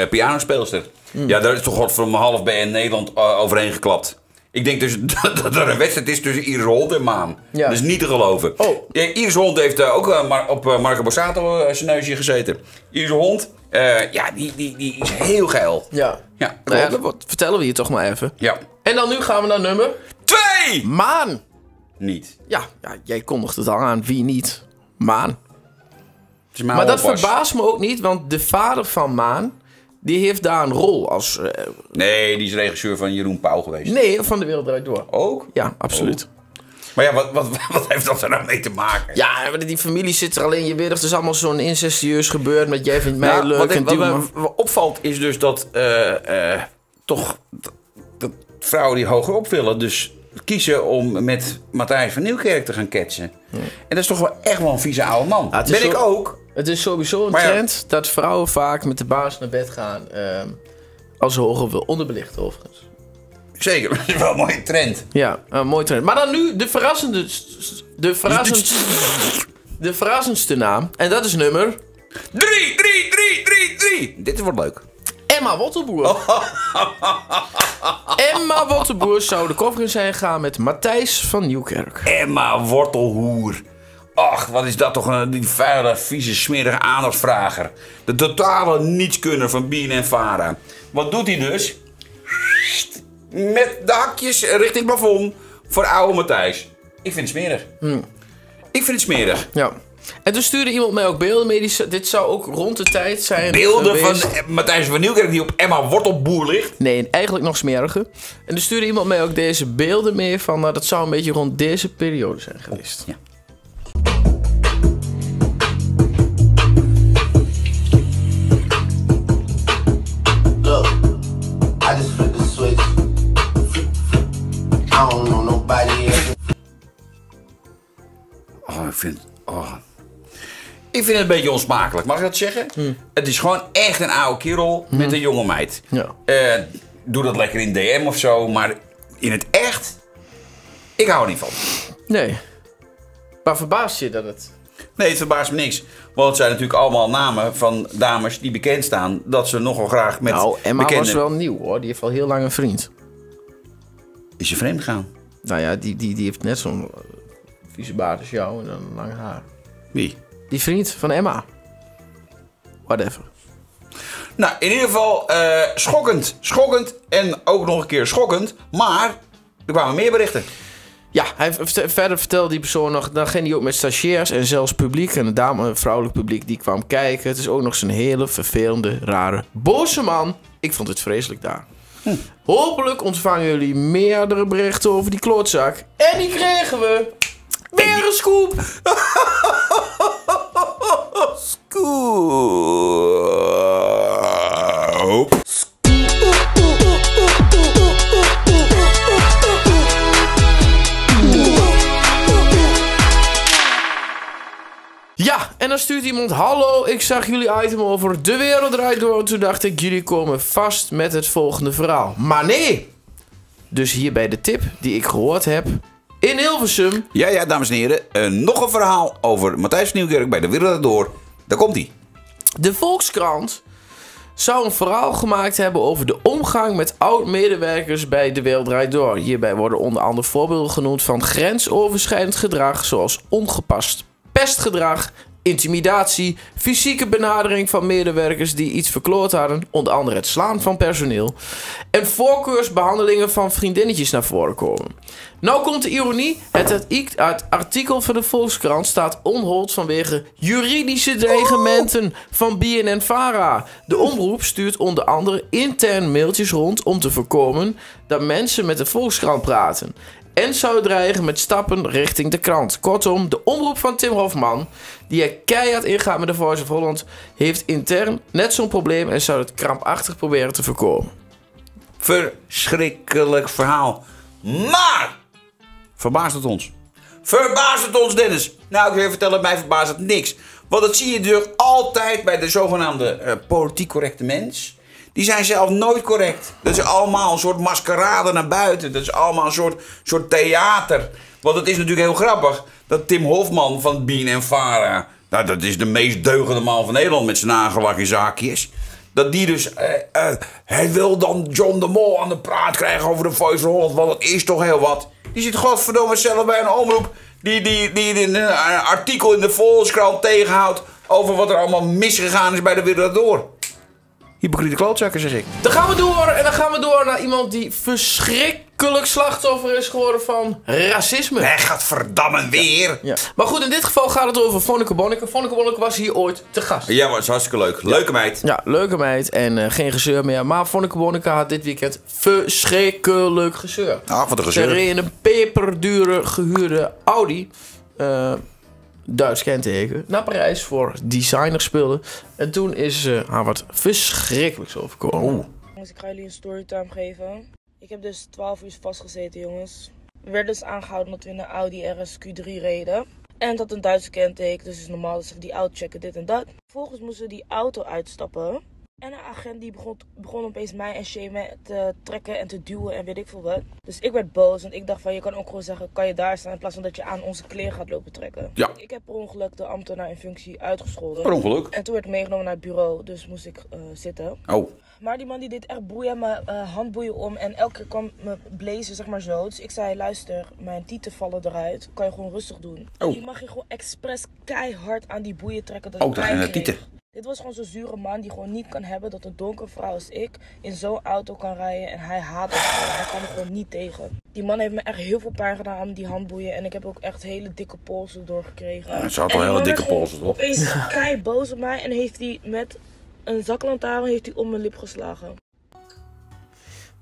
eh, pianospeelster. Mm. Ja, daar is toch wat voor mijn half bij in Nederland eh, overheen geklapt. Ik denk dus dat er een wedstrijd is tussen Iris Hond en Maan. Ja. Dat is niet te geloven. Oh. Ja, Iris Hond heeft eh, ook eh, op eh, Marco Borsato eh, zijn neusje gezeten. Iris Hond, eh, ja, die, die, die is heel geil. Ja. Ja, Nou ja, dat vertellen we je toch maar even. Ja. En dan nu gaan we naar nummer Twee! Maan. Niet. Ja, ja jij kondigt het al aan. Wie niet? Maan. Het is mijn Maar dat verbaast me ook niet, want de vader van Maan... die heeft daar een rol als... eh, Nee, die is regisseur van Jeroen Pauw geweest. nee, van De Wereld Draait Door. Ook? Ja, absoluut. Maar ja, wat, wat, wat heeft dat er nou mee te maken? Ja, die familie zit er alleen. Je toch, het is allemaal zo'n incestueus gebeurd met jij vindt mij Nou, leuk wat, en ik- wat opvalt is dus dat eh, eh, toch dat, dat vrouwen die hoger op willen, dus kiezen om met Matthijs van Nieuwkerk te gaan ketsen. En dat is toch wel echt wel een vieze oude man. Ja, ben ik ook. Het is sowieso een ja. trend dat vrouwen vaak met de baas naar bed gaan ehm, als ze hoger wil. Onderbelicht overigens. Zeker, dat is wel een mooie trend. Ja, een mooi trend. Maar dan nu de verrassende... De verrassendste... De verrassendste naam. En dat is nummer... Drie, drie, drie, drie, drie. Dit wordt leuk. Emma Wottelboer. Emma Wottelboer zou de koffer in zijn gegaan met Matthijs van Nieuwkerk. Emma Wortelhoer. Ach, wat is dat toch een die vuile, vieze, smerige aandachtsvrager. De totale nietskunner van Bien en Vara. Wat doet hij dus? Met de hakjes richting plafond voor oude Matthijs. Ik vind het smerig. Ik vind het smerig. Ja. En toen stuurde iemand mij ook beelden mee. Die, dit zou ook rond de tijd zijn Beelden geweest. van Matthijs van Nieuwkerk die op Emma Wortelboer ligt. Nee, eigenlijk nog smeriger. En er stuurde iemand mij ook deze beelden mee van... Nou, dat zou een beetje rond deze periode zijn geweest. Ja. Look, I just. I don't know nobody else. Oh, ik vind, oh. ik vind het een beetje onsmakelijk. Mag ik dat zeggen? Het is gewoon echt een oude kerel met een jonge meid. Ja. Eh, doe dat lekker in DM of zo, maar in het echt, ik hou er niet van. Nee. Maar verbaast je dat het... Nee, het verbaast me niks. Want het zijn natuurlijk allemaal namen van dames die bekend staan dat ze nogal graag met nou, Emma bekende... was wel nieuw hoor. Die heeft al heel lang een vriend. Is je vreemd gaan? Nou ja, die, die, die heeft net zo'n vieze baard als jou en dan lang haar. Wie? Die vriend van Emma. Whatever. Nou, in ieder geval eh, schokkend. Schokkend en ook nog een keer schokkend. Maar er kwamen meer berichten. Ja, hij verder vertelde die persoon nog... dan ging hij ook met stagiairs en zelfs publiek... en een dame, een vrouwelijk publiek, die kwam kijken. Het is ook nog zo'n hele vervelende, rare, boze man. Ik vond het vreselijk daar. Hopelijk ontvangen jullie meerdere berichten over die klootzak. En die kregen we... Weer een scoop! Scoop. En dan stuurt iemand... Hallo, ik zag jullie item over De Wereld Draait Door. En toen dacht ik, jullie komen vast met het volgende verhaal. Maar nee, Dus hierbij de tip die ik gehoord heb. In Hilversum Ja, ja, dames en heren. eh, nog een verhaal over Matthijs Nieuwkerk bij de Wereld Door. Daar komt hij. De Volkskrant zou een verhaal gemaakt hebben over de omgang met oud-medewerkers bij De Wereld Draait Door. Hierbij worden onder andere voorbeelden genoemd van grensoverschrijdend gedrag, zoals ongepast pestgedrag, intimidatie, fysieke benadering van medewerkers die iets verkloord hadden, onder andere het slaan van personeel, en voorkeursbehandelingen van vriendinnetjes naar voren komen. Nou komt de ironie. Het, artik- het artikel van de Volkskrant staat onhold vanwege juridische dreigementen van BNN-Vara. De omroep stuurt onder andere intern mailtjes rond om te voorkomen dat mensen met de Volkskrant praten. En zou dreigen met stappen richting de krant. Kortom, de omroep van Tim Hofman, die er keihard ingaat met de Voice of Holland, heeft intern net zo'n probleem en zou het krampachtig proberen te voorkomen. Verschrikkelijk verhaal. Maar, verbaast het ons? Verbaast het ons, Dennis? Nou, ik wil je vertellen, mij verbaast het niks. Want dat zie je dus altijd bij de zogenaamde eh, politiek correcte mens. Die zijn zelf nooit correct. Dat is allemaal een soort maskerade naar buiten. Dat is allemaal een soort, soort theater. Want het is natuurlijk heel grappig dat Tim Hofman van Bien en Vara... Nou, dat is de meest deugende man van Nederland met zijn nagelak in zaakjes. Dat die dus... eh, eh, hij wil dan John de Mol aan de praat krijgen over de Voice of Holland. Want dat is toch heel wat. Die zit godverdomme zelf bij een omroep... die, die, die een, een artikel in de Volkskrant tegenhoudt... over wat er allemaal misgegaan is bij de Wereld Door. Hypocriete klootzakken, zeg ik. Dan gaan we door en dan gaan we door naar iemand die verschrikkelijk slachtoffer is geworden van racisme. Hij gaat verdammen weer. Ja. Maar goed, in dit geval gaat het over Vonneke Bonneke. Vonneke Bonneke was hier ooit te gast. Ja, is hartstikke leuk. Leuke meid. Ja, leuke meid en eh, geen gezeur meer. Maar Vonneke Bonneke had dit weekend verschrikkelijk gezeur. Ah, wat een Ze gezeur. reed in een peperdure gehuurde Audi. eh, Duits kenteken. Naar Parijs voor designerspullen. En toen is eh, haar wat verschrikkelijks overkomen. Jongens, ik ga jullie een storytime geven. Ik heb dus 12 uur vastgezeten, jongens. We werden dus aangehouden dat we in een Audi RSQ3 reden. En dat een Duitse kenteken, dus het is normaal dat ze die auto checken, dit en dat. Vervolgens moesten we die auto uitstappen. En een agent die begon, begon opeens mij en Shema te trekken en te duwen en weet ik veel wat. Dus ik werd boos, want ik dacht van je kan ook gewoon zeggen, kan je daar staan in plaats van dat je aan onze kleren gaat lopen trekken. Ja. Ik heb per ongeluk de ambtenaar in functie uitgescholden. Per ongeluk? En toen werd ik meegenomen naar het bureau, dus moest ik eh, zitten. Oh. Maar die man die deed echt boeien, mijn eh, handboeien om. En elke keer kwam me blazen, zeg maar zo. Dus ik zei, luister, mijn tieten vallen eruit. Kan je gewoon rustig doen. Oh. Die mag je gewoon expres keihard aan die boeien trekken. Dat Oh, dat zijn de tieten. Dit was gewoon zo'n zure man die gewoon niet kan hebben dat een donkere vrouw als ik in zo'n auto kan rijden. En hij haat het gewoon. Hij kan er gewoon niet tegen. Die man heeft me echt heel veel pijn gedaan aan die handboeien. En ik heb ook echt hele dikke polsen doorgekregen. Ja, ze had wel die hele dikke polsen, toch? Opeens kei boos op mij en heeft hij met een zaklantaarn heeft hij om mijn lip geslagen.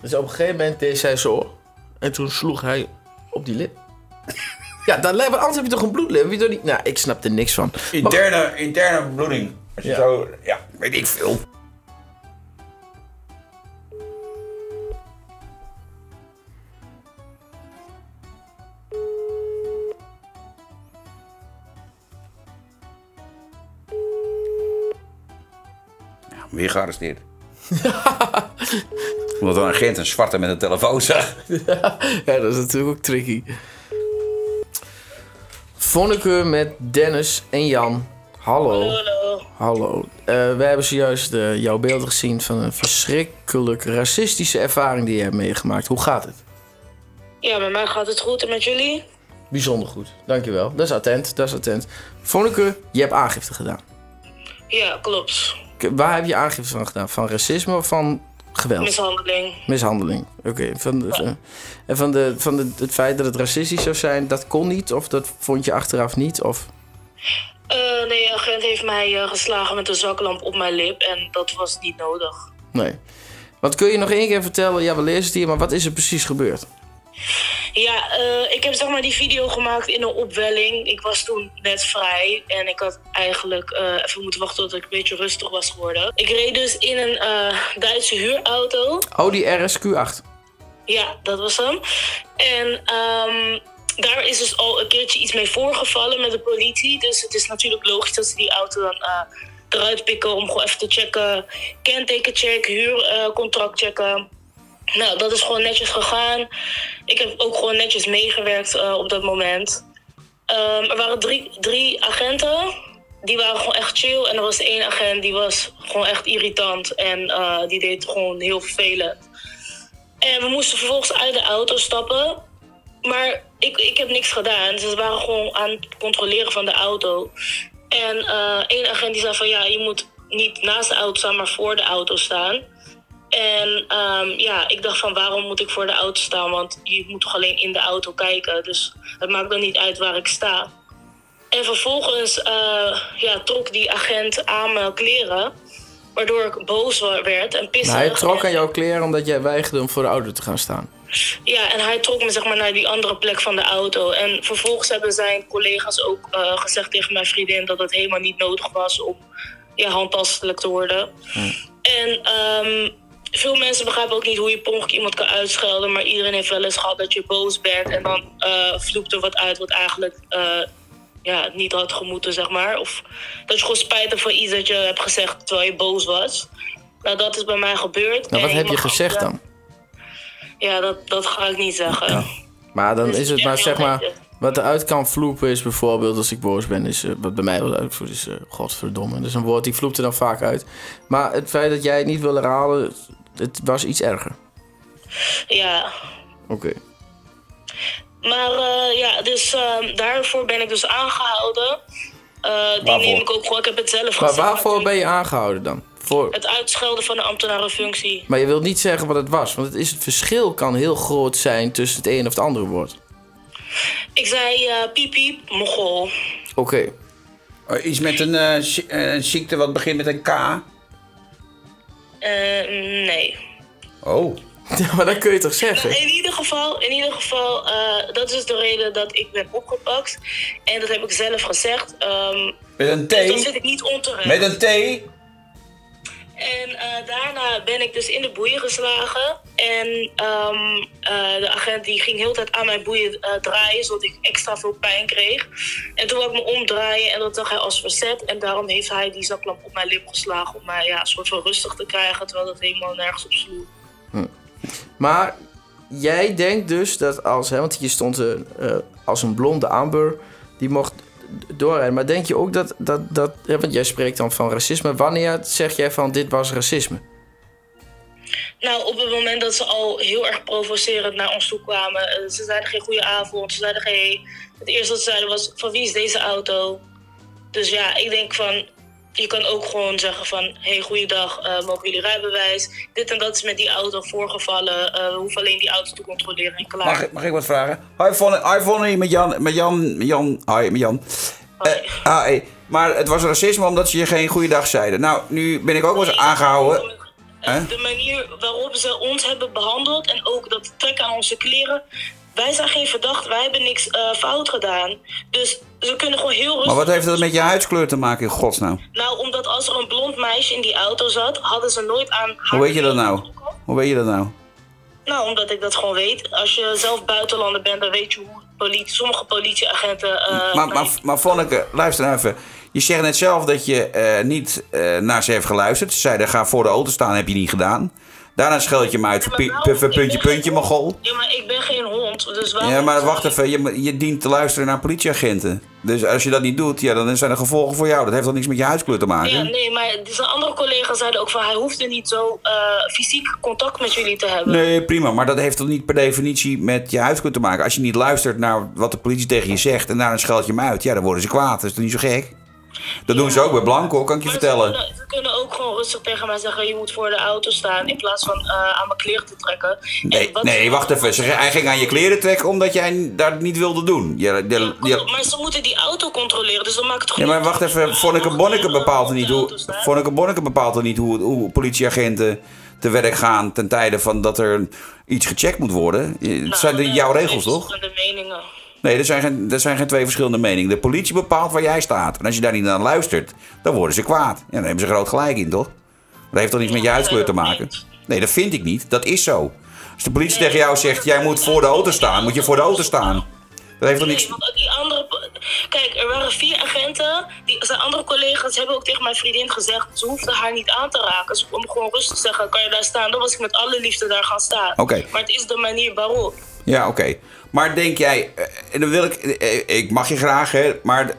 Dus op een gegeven moment deed zij zo. En toen sloeg hij op die lip. Ja, dan, want anders heb je toch een bloedlip? Heb je toch niet... Nou, ik snap er niks van. Interne, interne bloeding. Als je Ja. zo, ja, weet ik veel. Ja, weer gearresteerd. Omdat een agent een zwarte met een telefoon zag. ja, dat is natuurlijk ook tricky. Vonneke met Dennis en Jan. Hallo. Hallo. Eh, we hebben zojuist eh, jouw beelden gezien van een verschrikkelijk racistische ervaring die je hebt meegemaakt. Hoe gaat het? Ja, met mij gaat het goed en met jullie? Bijzonder goed. Dankjewel. Dat is attent. Dat is attent. Vonneke, je hebt aangifte gedaan. Ja, klopt. Waar heb je aangifte van gedaan? Van racisme of van geweld? Mishandeling. Mishandeling. Oké. Van, de, eh, en van, de, van de, het feit dat het racistisch zou zijn, dat kon niet? Of dat vond je achteraf niet? Of... Eh, nee, agent heeft mij eh, geslagen met een zaklamp op mijn lip en dat was niet nodig. Nee. Want kun je nog één keer vertellen, ja, we lezen het hier, maar wat is er precies gebeurd? Ja, eh, ik heb zeg maar die video gemaakt in een opwelling. Ik was toen net vrij en ik had eigenlijk even moeten wachten tot ik een beetje rustig was geworden. Ik reed dus in een Duitse huurauto. Audi RSQ8. Ja, dat was hem. En ehm, daar is dus al een keertje iets mee voorgevallen met de politie. Dus het is natuurlijk logisch dat ze die auto dan eh, eruit pikken om gewoon even te checken. Kentekencheck, huurcontract checken. Nou, dat is gewoon netjes gegaan. Ik heb ook gewoon netjes meegewerkt eh, op dat moment. Ehm, er waren drie, drie agenten. Die waren gewoon echt chill. En er was één agent die was gewoon echt irritant. En eh, die deed gewoon heel vervelend. En we moesten vervolgens uit de auto stappen. Maar ik, ik heb niks gedaan. Ze waren gewoon aan het controleren van de auto. En eh, één agent die zei van ja, je moet niet naast de auto staan, maar voor de auto staan. En ehm, ja, ik dacht van waarom moet ik voor de auto staan? Want je moet toch alleen in de auto kijken. Dus het maakt dan niet uit waar ik sta. En vervolgens eh, ja, trok die agent aan mijn kleren. Waardoor ik boos werd en pissig. Maar hij trok aan jouw kleren omdat jij weigerde om voor de auto te gaan staan. Ja, en hij trok me zeg maar naar die andere plek van de auto. En vervolgens hebben zijn collega's ook eh, gezegd tegen mijn vriendin dat het helemaal niet nodig was om ja, handtastelijk te worden. En ehm, veel mensen begrijpen ook niet hoe je per iemand kan uitschelden. Maar iedereen heeft wel eens gehad dat je boos bent en dan eh vloept er wat uit wat eigenlijk eh, ja, niet had gemoeten, zeg maar. Of dat je gewoon spijt hebt voor iets dat je hebt gezegd terwijl je boos was. Nou, dat is bij mij gebeurd. Nou, wat heb je gezegd dan? Ja, dat, dat ga ik niet zeggen. Maar dan Dus is het maar zeg maar... Wat eruit kan vloepen is bijvoorbeeld als ik boos ben, is, eh, wat bij mij wel uitvoert, is eh, godverdomme. Dus een woord die vloept er dan vaak uit. Maar het feit dat jij het niet wil herhalen, het was iets erger. Ja, Oké. maar eh, ja, dus ehm, daarvoor ben ik dus aangehouden. Eh, die neem ik ook gewoon, ik heb het zelf Maar gezegd. waarvoor ben je aangehouden dan? Voor... Het uitschelden van de ambtenarenfunctie. Maar je wilt niet zeggen wat het was, want het, is, het verschil kan heel groot zijn tussen het een of het andere woord. Ik zei eh piep piep, mogol. Oké. Oh, Iets met een eh, eh, een ziekte wat begint met een K. Eh, nee. Oh. Ja, maar dat kun je toch zeggen? Nou, in ieder geval, in ieder geval eh, dat is de reden dat ik ben opgepakt. En dat heb ik zelf gezegd. Ehm, Met een dus dat T. zit ik niet onterecht. Met een T. En eh, daarna ben ik dus in de boeien geslagen. En ehm, eh, de agent die ging heel tijd aan mijn boeien eh, draaien, zodat ik extra veel pijn kreeg. En toen wou ik me omdraaien en dat zag hij als verzet. En daarom heeft hij die zaklamp op mijn lip geslagen om mij ja, een soort van rustig te krijgen, terwijl dat helemaal nergens op sloeg. Maar jij denkt dus dat als, hè, want je stond als een blonde amber, die mocht doorrijden. Maar denk je ook dat, dat, dat hè, want jij spreekt dan van racisme. Wanneer zeg jij van dit was racisme? Nou, op het moment dat ze al heel erg provocerend naar ons toe kwamen. eh, ze zeiden geen goede avond, ze zeiden geen... Het eerste wat ze zeiden was, van wie is deze auto? Dus ja, ik denk van... Je kan ook gewoon zeggen van, hey, goeiedag, eh mogen jullie rijbewijs? Dit en dat is met die auto voorgevallen. eh, we hoeven alleen die auto te controleren en klaar. Mag, ik- mag ik wat vragen? Hi Vonnie, hi Vonnie, met Jan, met Jan, met Jan, hi, met Jan. Eh, hi. Maar het was racisme omdat ze je geen goede dag zeiden. Nou, nu ben ik ook wel eens aangehouden. Hè? De manier waarop ze ons hebben behandeld en ook dat trek aan onze kleren. Wij zijn geen verdacht, wij hebben niks eh, fout gedaan. Dus ze kunnen gewoon heel rustig... Maar wat heeft dat met je huidskleur te maken in godsnaam? Nou, omdat als er een blond meisje in die auto zat, hadden ze nooit aan haar... Hoe weet je dat nou? Hoe weet je dat nou? Nou, omdat ik dat gewoon weet. Als je zelf buitenlander bent, dan weet je hoe politie, sommige politieagenten... eh, Maar, maar, maar Vonneke, luister nou even. Je zegt net zelf dat je eh, niet eh, naar ze heeft geluisterd. Ze zeiden ga voor de auto staan, heb je niet gedaan. Daarna scheld je me uit voor pi- voor puntje, puntje, mogol. Ja, maar ik ben geen hond, dus waarom... Ja, maar wacht even. Je, je dient te luisteren naar politieagenten. Dus als je dat niet doet, ja, dan zijn er gevolgen voor jou. Dat heeft toch niks met je huidskleur te maken? Ja, nee, maar zijn andere collega's zeiden ook van... hij hoefde niet zo eh, fysiek contact met jullie te hebben. Nee, prima. Maar dat heeft toch niet per definitie met je huidskleur te maken? Als je niet luistert naar wat de politie tegen je zegt en daarna scheld je hem uit, ja, dan worden ze kwaad. Dat is toch niet zo gek? Dat doen ze ook bij Blanco, kan ik je vertellen. Ze kunnen, ze kunnen ook gewoon rustig tegen mij zeggen... je moet voor de auto staan in plaats van eh, aan mijn kleren te trekken. Nee, nee, wacht even. Ze- Hij ging aan je kleren trekken omdat jij dat niet wilde doen. Maar ze moeten die auto controleren, dus dan maakt het toch ja, maar wacht even. Vonneke Bonneke bepaalt er niet hoe, Vonneke Bonneke bepaalt er niet hoe, hoe politieagenten te werk gaan ten tijde van dat er iets gecheckt moet worden. Je- Het zijn de, jouw regels, toch? De meningen. Nee, er zijn, geen, er zijn geen twee verschillende meningen. De politie bepaalt waar jij staat. En als je daar niet naar luistert, dan worden ze kwaad. Ja, dan hebben ze groot gelijk in, toch? Dat heeft toch niets met je huidskleur te maken? Nee, dat vind ik niet. Dat is zo. Als de politie tegen jou zegt, jij moet voor de auto staan, moet je voor de auto staan. Dat heeft toch niks... Nee, want die andere... Kijk, er waren vier agenten. Die, zijn andere collega's hebben ook tegen mijn vriendin gezegd... ze hoefden haar niet aan te raken. Ze konden gewoon rustig zeggen, kan je daar staan? Dan was ik met alle liefde daar gaan staan. Oké. Maar het is de manier waarop. Ja, oké. Maar denk jij, eh, en dan wil ik, eh, ik mag je graag, hè, maar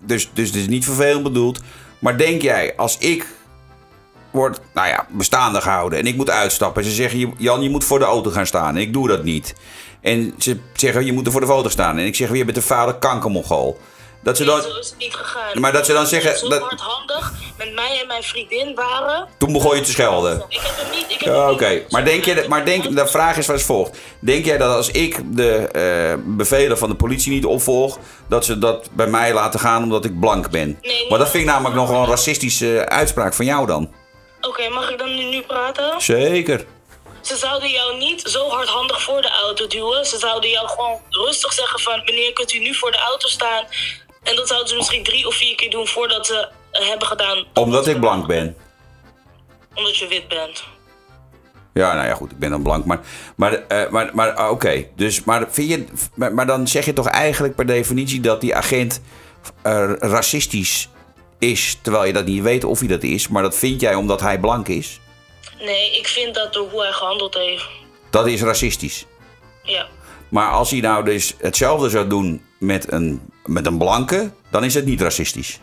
dus, dus het is niet vervelend bedoeld. Maar denk jij, als ik word, nou ja, bestaande gehouden en ik moet uitstappen. En ze zeggen, Jan, je moet voor de auto gaan staan. En ik doe dat niet. En ze zeggen, je moet er voor de foto staan. En ik zeg, je bent een vuile kankermongool. Dat ze dan, Zo is het niet gegaan. Maar dat ze dan zeggen Zo dat- hardhandig met mij en mijn vriendin waren. toen begon je te schelden. Ik heb hem niet... Ik heb Ja, hem Oké, maar denk je, maar denk, de vraag is als volgt. Denk jij dat als ik de eh, bevelen van de politie niet opvolg, dat ze dat bij mij laten gaan omdat ik blank ben? Nee, maar dat vind ik namelijk nog wel een racistische uitspraak van jou dan. Oké, mag ik dan nu, nu praten? Zeker. Ze zouden jou niet zo hardhandig voor de auto duwen. Ze zouden jou gewoon rustig zeggen van... meneer, kunt u nu voor de auto staan? En dat zouden ze misschien drie of vier keer doen voordat ze hebben gedaan... Omdat ik blank ben. omdat je wit bent. Ja, nou ja, goed, ik ben dan blank. Maar, maar, eh, maar, maar ah, oké. Dus, maar, vind je, maar, maar dan zeg je toch eigenlijk per definitie dat die agent eh, racistisch is, terwijl je dat niet weet of hij dat is. Maar dat vind jij omdat hij blank is. Nee, ik vind dat door hoe hij gehandeld heeft. Dat is racistisch. Ja. Maar als hij nou dus hetzelfde zou doen met een, met een blanke, dan is het niet racistisch.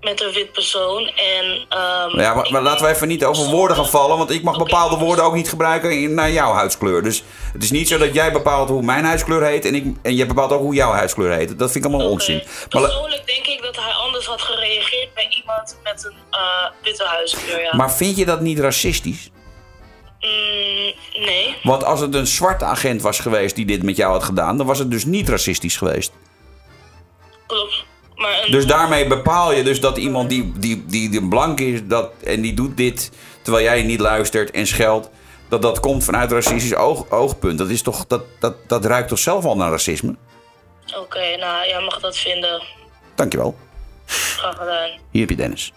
Met een wit persoon. En... ehm, Ja, maar, maar laten we even niet over woorden gaan vallen, want ik mag bepaalde woorden ook niet gebruiken in- naar jouw huidskleur. Dus het is niet zo dat jij bepaalt hoe mijn huidskleur heet en, ik, en jij bepaalt ook hoe jouw huidskleur heet. Dat vind ik allemaal onzin. Maar, Persoonlijk denk ik dat hij anders had gereageerd bij iemand met een eh, witte huidskleur, ja. maar vind je dat niet racistisch? Mm, nee. Want als het een zwarte agent was geweest die dit met jou had gedaan, dan was het dus niet racistisch geweest. Klopt. Maar een Dus daarmee bepaal je dus dat iemand die, die, die, die blank is dat, en die doet dit terwijl jij niet luistert en scheldt, dat dat komt vanuit een racistisch oog, oogpunt. Dat, is toch, dat, dat, dat ruikt toch zelf al naar racisme? Oké, nou, jij mag dat vinden. Dankjewel. Graag gedaan. Hier heb je Dennis.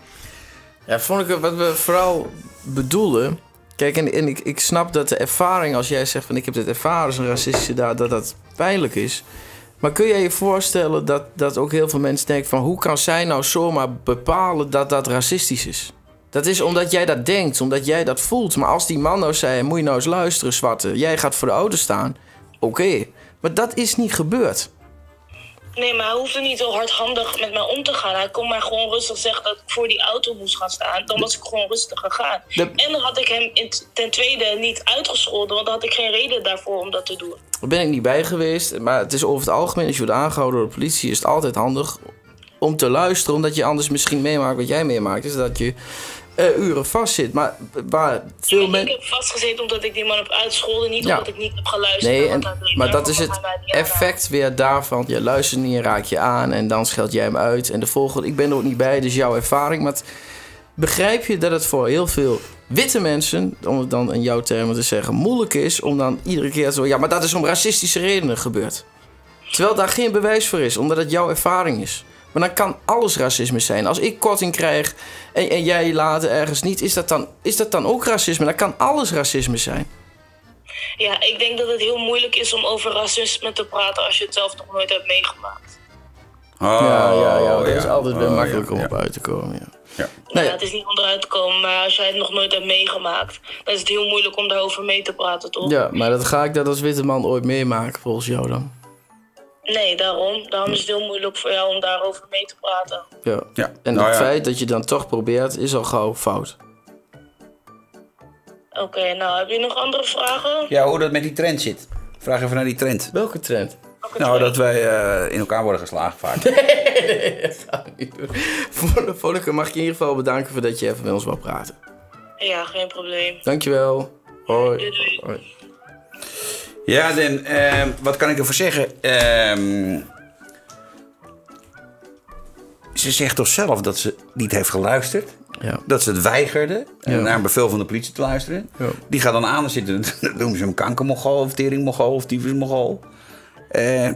Ja, vond ik het- wat we vooral bedoelen. Kijk, en, ik, ik snap dat de ervaring, als jij zegt van ik heb dit ervaren als een racistische daad, dat dat pijnlijk is. Maar kun jij je voorstellen dat, dat ook heel veel mensen denken van hoe kan zij nou zomaar bepalen dat dat racistisch is? Dat is omdat jij dat denkt, omdat jij dat voelt. Maar als die man nou zei, moet je nou eens luisteren, zwarte. Jij gaat voor de auto staan. Oké. Maar dat is niet gebeurd. Nee, maar hij hoefde niet zo hardhandig met mij om te gaan. Hij kon mij gewoon rustig zeggen dat ik voor die auto moest gaan staan. Dan was ik gewoon rustig gegaan. De- En dan had ik hem in, ten tweede niet uitgescholden, want dan had ik geen reden daarvoor om dat te doen. Daar ben ik niet bij geweest. Maar het is over het algemeen, als je wordt aangehouden door de politie, is het altijd handig om te luisteren. Omdat je anders misschien meemaakt wat jij meemaakt. Is dat je eh, uren vastzit. Maar waar veel Ik mensen. heb vastgezeten omdat ik die man heb uitgescholden, niet Ja. omdat ik niet heb geluisterd. Nee, en, maar dat is het effect weer daarvan. Je luistert niet raak je aan. En dan scheld jij hem uit. En de volgende, ik ben er ook niet bij, dus jouw ervaring. Maar het- begrijp je dat het voor heel veel witte mensen, om het dan in jouw termen te zeggen, moeilijk is om dan iedere keer zo. Ja, maar dat is om racistische redenen gebeurd. Terwijl daar geen bewijs voor is, omdat het jouw ervaring is. Maar dan kan alles racisme zijn. Als ik korting krijg en, en jij later ergens niet, is dat, dan, is dat dan ook racisme? Dan kan alles racisme zijn. Ja, ik denk dat het heel moeilijk is om over racisme te praten als je het zelf nog nooit hebt meegemaakt. ja, ja, ja. Dat ja. is altijd weer Oh, makkelijk ja, om ja. op uit te komen. Ja. Ja. Nee. Ja, het is niet onderuit te komen, maar als jij het nog nooit hebt meegemaakt, dan is het heel moeilijk om daarover mee te praten, toch? Ja, maar dat ga ik dat als witte man ooit meemaken, volgens jou dan. Nee, daarom. Daarom is het heel moeilijk voor jou om daarover mee te praten. Ja. Ja. En Nou het ja. feit dat je dan toch probeert, is al gauw fout. Oké, nou, heb je nog andere vragen? Ja, hoe dat met die trend zit. Vraag even naar die trend. Welke trend? Nou, dat wij eh, in elkaar worden geslagen vaak. Voor- Vorige mag ik je in ieder geval bedanken voor dat je even met ons wou praten. Ja, geen probleem. Dankjewel. Hoi. Doei, doei. Hoi. Ja, Dan, ehm, wat kan ik ervoor zeggen? Ehm, ze zegt toch zelf dat ze niet heeft geluisterd? Ja. Dat ze het weigerde Ja. naar een bevel van de politie te luisteren. Ja. Die gaat dan aan en zitten. Dan noemen ze hem kankermogol of teringmogol of tyfusmogol. Eh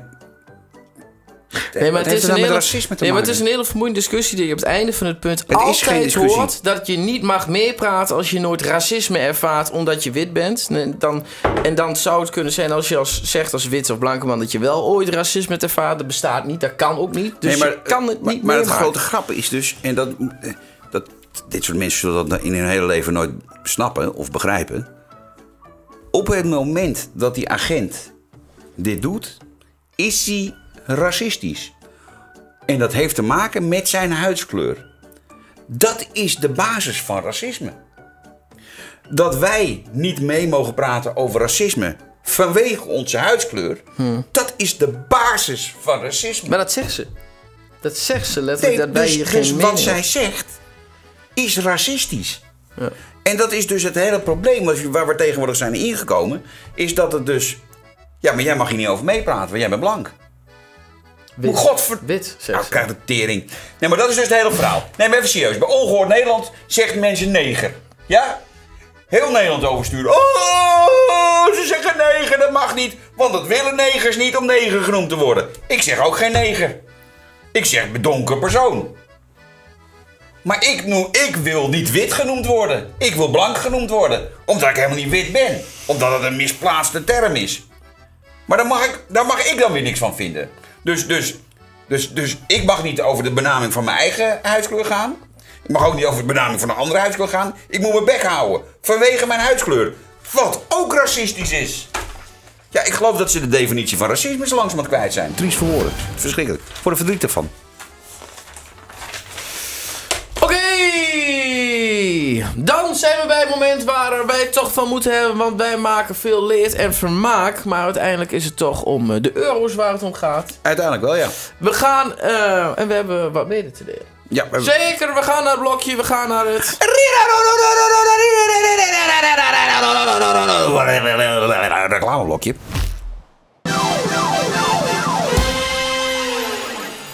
Nee, maar, het is, een hele, racisme nee, maar het is een hele vermoeiende discussie die je op het einde van het punt geen altijd hoort dat je niet mag meepraten als je nooit racisme ervaart omdat je wit bent. Nee, Dan, en dan zou het kunnen zijn als je als, zegt als wit of blanke man dat je wel ooit racisme ervaren. Dat bestaat niet, dat kan ook niet. Dus Nee, maar, je kan het maar, niet Maar het meemaken. grote grap is dus, en dat, eh, dat dit soort mensen zullen dat in hun hele leven nooit snappen of begrijpen. Op het moment dat die agent dit doet, is hij racistisch. En dat heeft te maken met zijn huidskleur. Dat is de basis van racisme. Dat wij niet mee mogen praten over racisme vanwege onze huidskleur, dat is de basis van racisme. Maar dat zegt ze. Dat zegt ze letterlijk, Nee, dat wij dus, hier geen dus wat zij zegt is racistisch. Ja. En dat is dus het hele probleem waar we tegenwoordig zijn ingekomen. Is dat het dus... Ja, maar jij mag hier niet over meepraten, want jij bent blank. Wit. Godver... Wit, zegt Nou, ze. krijg de tering. Nee, maar dat is dus het hele verhaal. Nee, maar even serieus. Bij Ongehoord Nederland zegt mensen neger. Ja? Heel Nederland oversturen. Oh, ze zeggen neger, dat mag niet. Want dat willen negers niet om neger genoemd te worden. Ik zeg ook geen neger. Ik zeg donker persoon. Maar ik, noem, ik wil niet wit genoemd worden. Ik wil blank genoemd worden. Omdat ik helemaal niet wit ben. Omdat het een misplaatste term is. Maar daar mag ik, daar mag ik dan weer niks van vinden. Dus, dus, dus, dus ik mag niet over de benaming van mijn eigen huidskleur gaan. Ik mag ook niet over de benaming van een andere huidskleur gaan. Ik moet mijn bek houden. Vanwege mijn huidskleur. Wat ook racistisch is. Ja, ik geloof dat ze de definitie van racisme zo langzamerhand kwijt zijn. Triest voor woorden. Verschrikkelijk. Voor de verdriet ervan. Oké, dan zijn we bij het moment waar wij het toch van moeten hebben. Want wij maken veel leed en vermaak. Maar uiteindelijk is het toch om eh, de euro's waar het om gaat. Uiteindelijk wel, ja. We gaan, eh, en we hebben wat mede te delen. Ja, we Zeker, we gaan naar het blokje, we gaan naar het... Reclameblokje.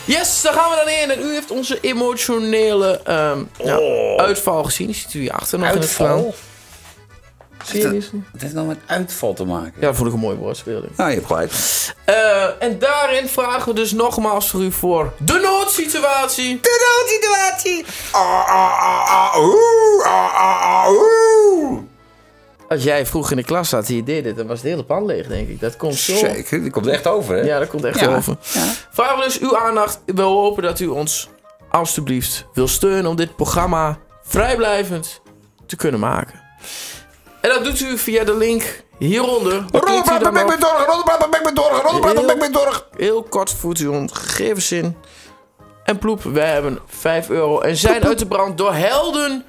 Yes, daar gaan we dan in. En u heeft onze emotionele ehm, ja, uitval gezien. Die ziet u hier achter nog Uitval? je Het heeft dan met uitval te maken. Ja, dat vond ik een mooie woordspeling. Nou, je hebt gelijk. Eh, en daarin vragen we dus nogmaals voor u voor de noodsituatie. De noodsituatie. Ah, ah, ah, ah, oeh, ah, ah, ah, oeh. Als jij vroeg in de klas zat en je deed dit, dan was het hele pan leeg, denk ik. Dat komt zo. Zeker, die komt echt over, hè? Ja, dat komt echt Ja, over. Vragen we dus uw aandacht. We hopen dat u ons alstublieft wil steunen om dit programma vrijblijvend te kunnen maken. En dat doet u via de link hieronder. Roddelpraat, op. met dorg, roddelpraat, met dorg, roddelpraat, met dorg. Heel kort voert u ons gegevens in. En ploep, wij hebben 5 euro en zijn uit de brand door helden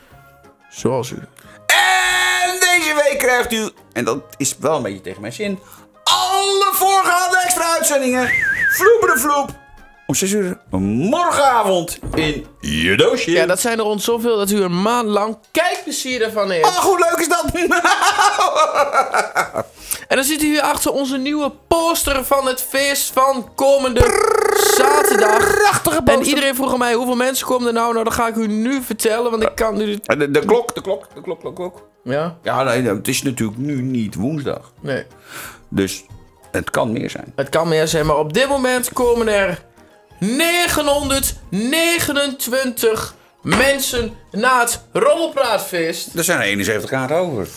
zoals u. En deze week krijgt u, en dat is wel een beetje tegen mijn zin, alle voorgaande extra uitzendingen. Vloepere vloep. Om 6 uur morgenavond in je doosje. Ja, dat zijn er ons zoveel dat u een maand lang kijkplezier ervan heeft. Oh, hoe leuk is dat? En dan ziet u hier achter onze nieuwe poster van het feest van komende zaterdag. Prachtige En poster. iedereen vroeg aan mij hoeveel mensen komen er nou. Nou, dat ga ik u nu vertellen, want ik kan nu... De, de klok, de klok, de klok, de klok. Ja? Ja, nee, het is natuurlijk nu niet woensdag. Nee. Dus het kan meer zijn. Het kan meer zijn, maar op dit moment komen er 929 mensen na het Rommelpraatfeest. Er zijn er 71 kaarten over.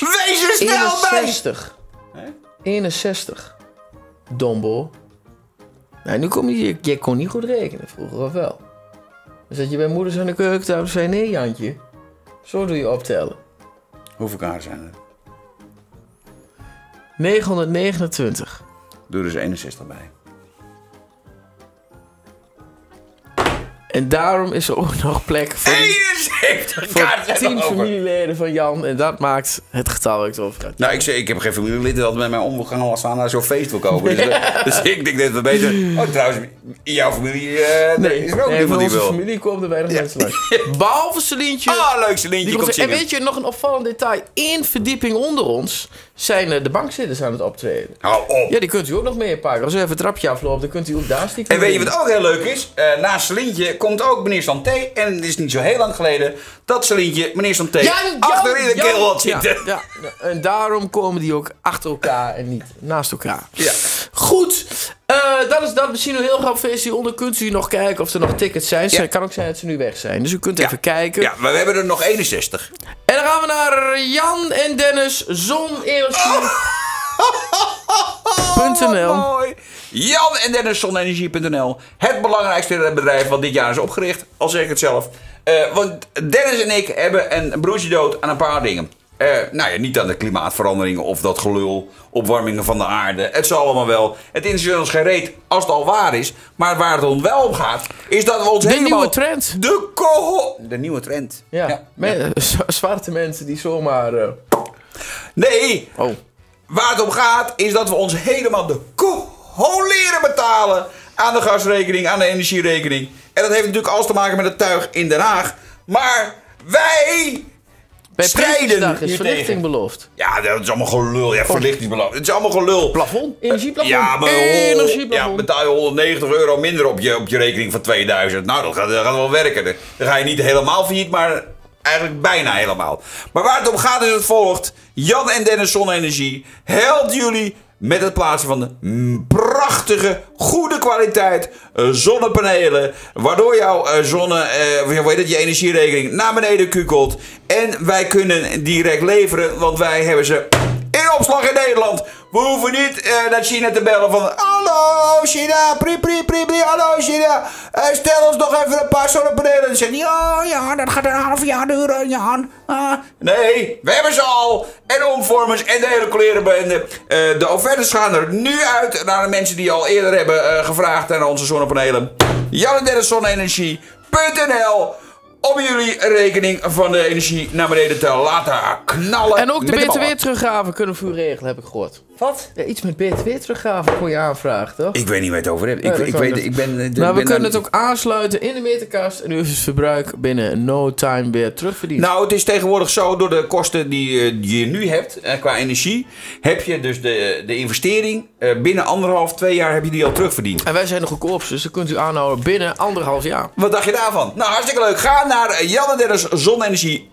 Wees er snel bij! 61. 61. Dombo. Nou, nu kom je, je, je kon niet goed rekenen, vroeger of wel? Dan zat je bij moeders aan de keukentafel en zei, nee Jantje. Zo doe je optellen. Hoeveel kaarten zijn er? 929. Doe er dus 61 bij. En daarom is er ook nog plek voor, 71 voor kaarten zijn 10 er over. familieleden van Jan. En dat maakt het getal waar ik het over had. Nou, ik, zeg, ik heb geen familielid dat met mij omgegaan als aan naar zo'n feest wil komen. Dus, eh, dus ik denk dat we beter... Oh, trouwens, in jouw familie eh Nee, is er ook nee, niemand van die wil. familie komen er weinig mensen langs. Behalve Celientje. Ah, leuk, Celientje komt komt- en weet je, nog een opvallend detail. Eén verdieping onder ons zijn eh, de bankzitters aan het optreden. Hou op. Ja, die kunt u ook nog meepakken. Als u even het trapje afloopt, dan kunt u ook daar stiekem En weet je in. wat ook heel leuk is? Eh naast Celintje komt ook meneer Santé. En het is niet zo heel lang geleden dat Celintje meneer Santé Jan, Jan, achter in de keel had zitten. Ja, ja, en daarom komen die ook achter elkaar en niet naast elkaar. Ja. Goed, eh, dat is dat. We zien een heel graag feestje onder. Kunt u nog kijken of er nog tickets zijn? Het kan ook zijn dat ze nu weg zijn. Dus u kunt even kijken. Ja, maar we hebben er nog 61. En dan gaan we naar Jan en Dennis Zonenergie.nl. Mooi. Jan en Dennis Zonnenergie.nl. Het belangrijkste bedrijf wat dit jaar is opgericht. Al zeg ik het zelf. Eh, want Dennis en ik hebben een broertje dood aan een paar dingen. Eh, nou ja, niet aan de klimaatverandering of dat gelul, opwarmingen van de aarde. Het zal allemaal wel. Het interesseert ons geen reet als het al waar is. Maar waar het ons wel om gaat, is dat we ons De helemaal... nieuwe trend. De koho... De nieuwe trend. Ja, men- zwarte mensen die zomaar... eh, Nee, Oh. waar het om gaat is dat we ons helemaal de koho leren betalen aan de gasrekening, aan de energierekening. En dat heeft natuurlijk alles te maken met het tuig in Den Haag. Maar wij Bij strijden is verlichting beloofd. Ja, dat is allemaal gelul. Ja, verlichtingsbeloofd. Het is allemaal gelul. Plafond? Energieplafond? Ja, maar Energieplafond. ja, betaal je 190 euro minder op je, op je rekening van 2000. Nou, dat gaat, dat gaat wel werken. Dan dan ga je niet helemaal failliet, maar eigenlijk bijna helemaal. Maar waar het om gaat is het volgt. Jan en Dennis Zonne-Energie helpt jullie met het plaatsen van de prachtige, goede kwaliteit eh, zonnepanelen. Waardoor jouw eh, zonne, eh, heet het, je energierekening naar beneden kukelt. En wij kunnen direct leveren, want wij hebben ze in opslag in Nederland. We hoeven niet eh, naar China te bellen van... Hallo China, pri pri pri pri, hallo China. Eh, stel ons nog even een paar zonnepanelen. En dan zegt hij, ja, ja, dat gaat een half jaar duren. Ah. Nee, we hebben ze al. En omvormers en de hele klerenbende. Eh de offertes gaan er nu uit naar de mensen die al eerder hebben gevraagd naar onze zonnepanelen. Jan en Dennis Zonne-energie.nl om jullie rekening van de energie naar beneden te laten knallen. En ook de. BTW teruggave kunnen we regelen, heb ik gehoord. Wat? Ja, iets met BTW teruggave kon je aanvragen, toch? Ik weet niet waar je het over hebt. Ja, Ik, ik, weet, dus. ik ben... nou, ik we ben kunnen het ook aansluiten in de meterkast en u heeft het verbruik binnen no time weer terugverdiend. Nou, het is tegenwoordig zo, door de kosten die, eh, die je nu hebt eh, qua energie, heb je dus de, de investering eh, binnen anderhalf, twee jaar heb je die al terugverdiend. En wij zijn de goedkoopste, dus dat kunt u aanhouden binnen anderhalf jaar. Wat dacht je daarvan? Nou, hartstikke leuk. Ga naar Jan en Dennis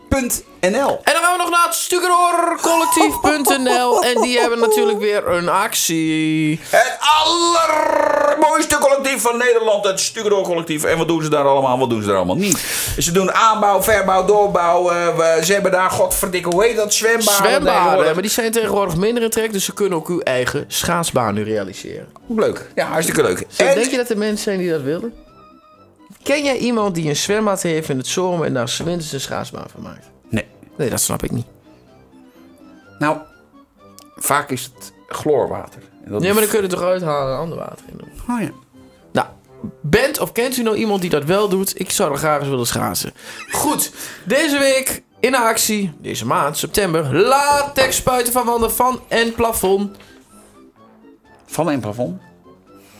zonnenergie.nl. En dan gaan we nog naar het Stukendoorcollectief.nl en die hebben natuurlijk weer een actie. Het allermooiste collectief van Nederland, het Stukendoor collectief. En wat doen ze daar allemaal? Wat doen ze daar allemaal niet? Ze doen aanbouw, verbouw, doorbouw. eh, ze hebben daar, godverdikke, hoe heet dat? Zwembaden. Zwembaden, maar die zijn tegenwoordig minder in trek, dus ze kunnen ook uw eigen schaatsbaan nu realiseren. Leuk. Ja, hartstikke leuk. En- denk je dat er mensen zijn die dat willen? Ken jij iemand die een zwembad heeft in het zomer en daar winters een schaatsbaan van maakt? Nee. Nee, dat snap ik niet. Nou, vaak is het chloorwater. En dat Nee, maar dan kun je het toch uithalen en ander water in doen. Oh ja. Nou, bent of kent u nou iemand die dat wel doet? Ik zou er graag eens willen schaatsen. Goed, deze week in actie, deze maand, september, latex spuiten van wanden van en plafond. Van een plafond?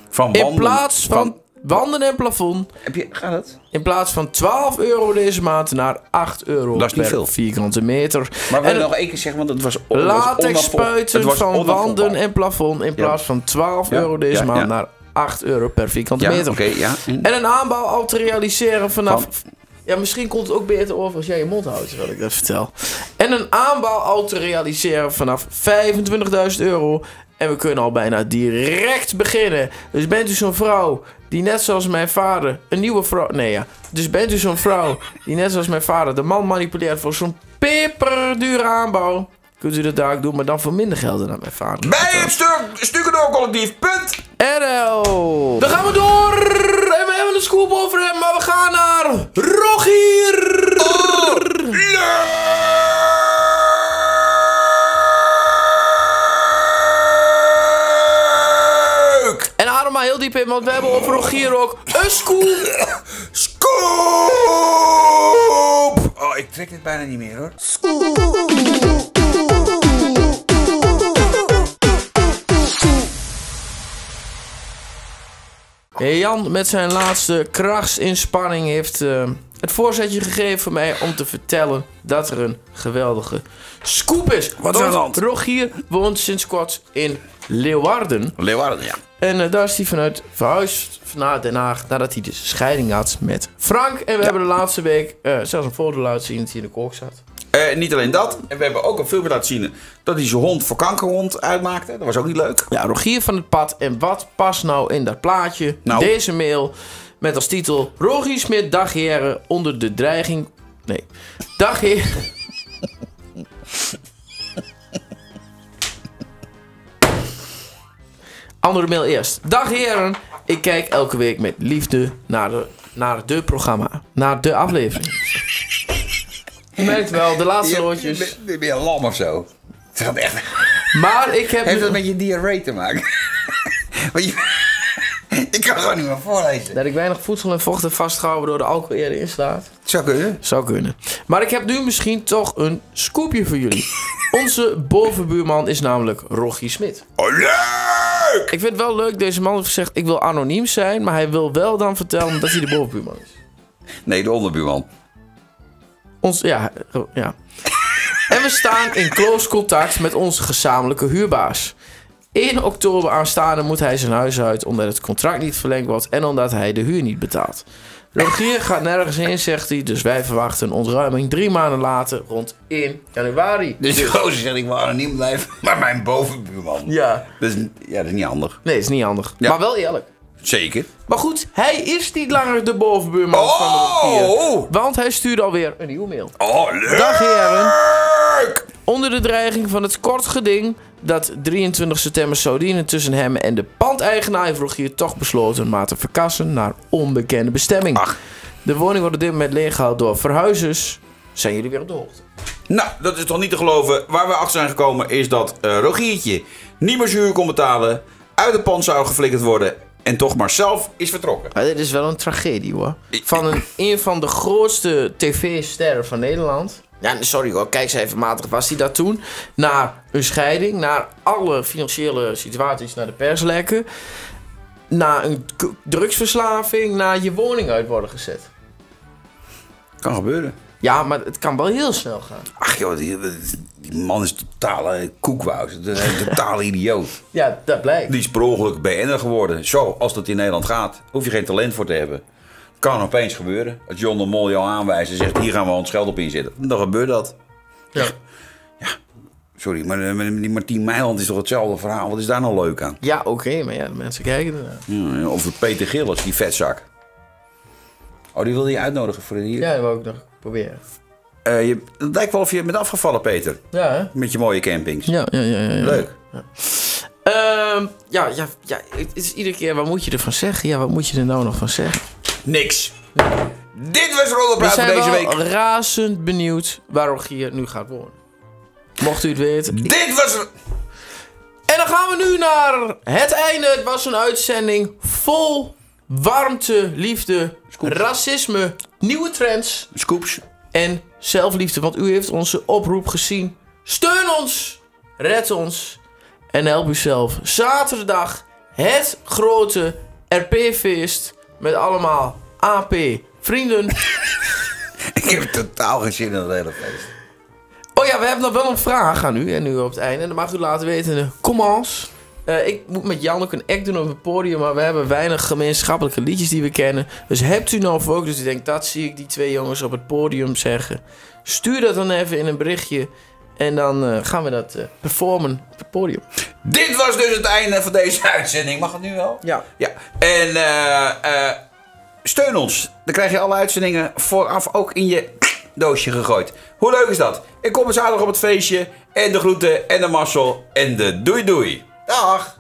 Van In wanden- plaats van, wanden en plafond. Heb je, gaat het? In plaats van 12 euro deze maand naar 8 euro Dat is niet per veel. vierkante meter. Maar we En nog één keer zeggen, want het was, was latex spuiten van wanden en plafond in plaats van 12 Ja, euro deze ja, maand ja. naar 8 euro per vierkante Ja, meter. oké, ja. En- En een aanbouw al te realiseren vanaf... Van? Ja, misschien komt het ook beter over als jij je mond houdt, terwijl ik dat vertel. En een aanbouw al te realiseren vanaf 25.000 euro. En we kunnen al bijna direct beginnen. Dus bent u zo'n vrouw die net zoals mijn vader een nieuwe vrouw... Nee ja. Dus bent u zo'n vrouw die net zoals mijn vader de man manipuleert voor zo'n peperdure aanbouw... Kunt u dat daar ook doen, maar dan voor minder geld dan mijn vader. Bij het stuk, Stukendoor collectief, punt. RL. Dan gaan we door. En we hebben een scoop over hem, maar we gaan naar Rogier. En maar heel diep in, want we hebben over Rogier ook een scoop. Scoop! Oh, ik trek dit bijna niet meer hoor. Jan met zijn laatste krachtsinspanning heeft eh, het voorzetje gegeven voor mij om te vertellen dat er een geweldige scoop is. Wat is er aan de Want hand? Rogier woont sinds kort in Leeuwarden. Leeuwarden, ja. En eh, daar is hij vanuit verhuisd naar Den Haag nadat hij dus scheiding had met Frank. En we hebben de laatste week eh, zelfs een foto laten zien dat hij in de kook zat. Eh, niet alleen dat. En we hebben ook een filmpje laten zien dat hij zijn hond voor kankerhond uitmaakte. Dat was ook niet leuk. Ja, Rogier van het Pad. En wat past nou in dat plaatje? Nou. Deze mail met als titel... Rogier Smit, dagheren, onder de dreiging... Nee. Dagheer... Andere mail eerst. Dag heren, ik kijk elke week met liefde naar de, naar de programma. Naar de aflevering. Je merkt wel, de laatste woordjes. Ben, ben je lam of zo? Het gaat echt... Maar ik heb... Heeft dat met je diarree te maken? Want je... Ik kan gewoon niet meer voorlezen. Dat ik weinig voedsel en vocht heb vastgehouden door de alcohol eerder in staat. Zou kunnen. Zou kunnen. Maar ik heb nu misschien toch een scoopje voor jullie. Onze bovenbuurman is namelijk Rogie Smit. Oh, leuk! Ik vind het wel leuk, deze man heeft gezegd... ik wil anoniem zijn, maar hij wil wel dan vertellen dat hij de bovenbuurman is. Nee, de onderbuurman. Ons, ja, ja. En we staan in close contact met onze gezamenlijke huurbaas. In oktober aanstaande moet hij zijn huis uit omdat het contract niet verlengd wordt en omdat hij de huur niet betaalt. Rogier gaat nergens heen, zegt hij, dus wij verwachten een ontruiming drie maanden later, rond 1 januari. Dus die gozer zegt ik wil anoniem blijven, maar mijn bovenbuurman. Ja. Dat is, ja, dat is niet handig. Nee, is niet handig. Ja. Maar wel eerlijk. Zeker. Maar goed, hij is niet langer de bovenbuurman Oh! van de Rogier. Want hij stuurde alweer een nieuwe mail. Oh, leuk! Dag heren. Onder de dreiging van het kort geding dat 23 september zou dienen tussen hem en de pandeigenaar heeft Rogier toch besloten maar te verkassen naar onbekende bestemming. De woning wordt op dit moment leeggehaald door verhuizers. Zijn jullie weer op de hoogte? Nou, dat is toch niet te geloven. Waar we achter zijn gekomen is dat eh Rogiertje niet meer zijn huur kon betalen. Uit het pand zou geflikkerd worden. En toch maar zelf is vertrokken. Maar dit is wel een tragedie hoor. Van een, een van de grootste tv-sterren van Nederland. Ja, sorry hoor, kijk eens even matig was hij dat toen. Naar een scheiding, naar alle financiële situaties, naar de perslekken. Naar een drugsverslaving, naar je woning uit worden gezet. Kan gebeuren. Ja, maar het kan wel heel snel gaan. Ach joh, die, die man is totale koekwous. Een totale idioot. Ja, dat blijkt. Die is per ongeluk BN'er geworden. Zo, als dat in Nederland gaat, hoef je geen talent voor te hebben. Kan opeens gebeuren. Als John de Mol jou aanwijst en zegt, hier gaan we ons geld op inzetten. Dan gebeurt dat. Ja. Sorry, maar eh, maar die Martien Meiland is toch hetzelfde verhaal? Wat is daar nou leuk aan? Ja, oké, maar ja, de mensen kijken ernaar. Ja, of Peter Gillis, die vetzak. Oh, die wilde je uitnodigen voor hier. Ja, dat wil ik nog proberen. Eh, je, het lijkt wel of je bent afgevallen, Peter. Ja, hè? Met je mooie campings. Ja, ja, ja. ja, ja. Leuk. Ehm, ja, ja, ja, het is iedere keer, wat moet je ervan zeggen? Ja, wat moet je er nou nog van zeggen? Niks. Dit was We Roddelpraat voor zijn deze week. razend benieuwd waar Rogier nu gaat wonen. Mocht u het weten. Dit was... En dan gaan we nu naar het einde. Het was een uitzending vol warmte, liefde, racisme, nieuwe trends. Scoops. En zelfliefde, want u heeft onze oproep gezien. Steun ons, red ons en help uzelf. Zaterdag het grote RP-feest met allemaal AP vrienden. Ik heb totaal geen zin in dat hele feest. Oh ja, we hebben nog wel een vraag aan u. En nu op het einde. En dan mag u laten weten in de comments. Eh, ik moet met Jan ook een act doen op het podium. Maar we hebben weinig gemeenschappelijke liedjes die we kennen. Dus hebt u nou ook, dus u denkt, dat zie ik die twee jongens op het podium zeggen. Stuur dat dan even in een berichtje. En dan eh, gaan we dat eh, performen op het podium. Dit was dus het einde van deze uitzending. Mag het nu wel? Ja. Ja. En eh, eh, steun ons. Dan krijg je alle uitzendingen vooraf ook in je doosje gegooid. Hoe leuk is dat? Ik kom zaterdag op het feestje. En de groeten en de massel en de doei doei. Dag.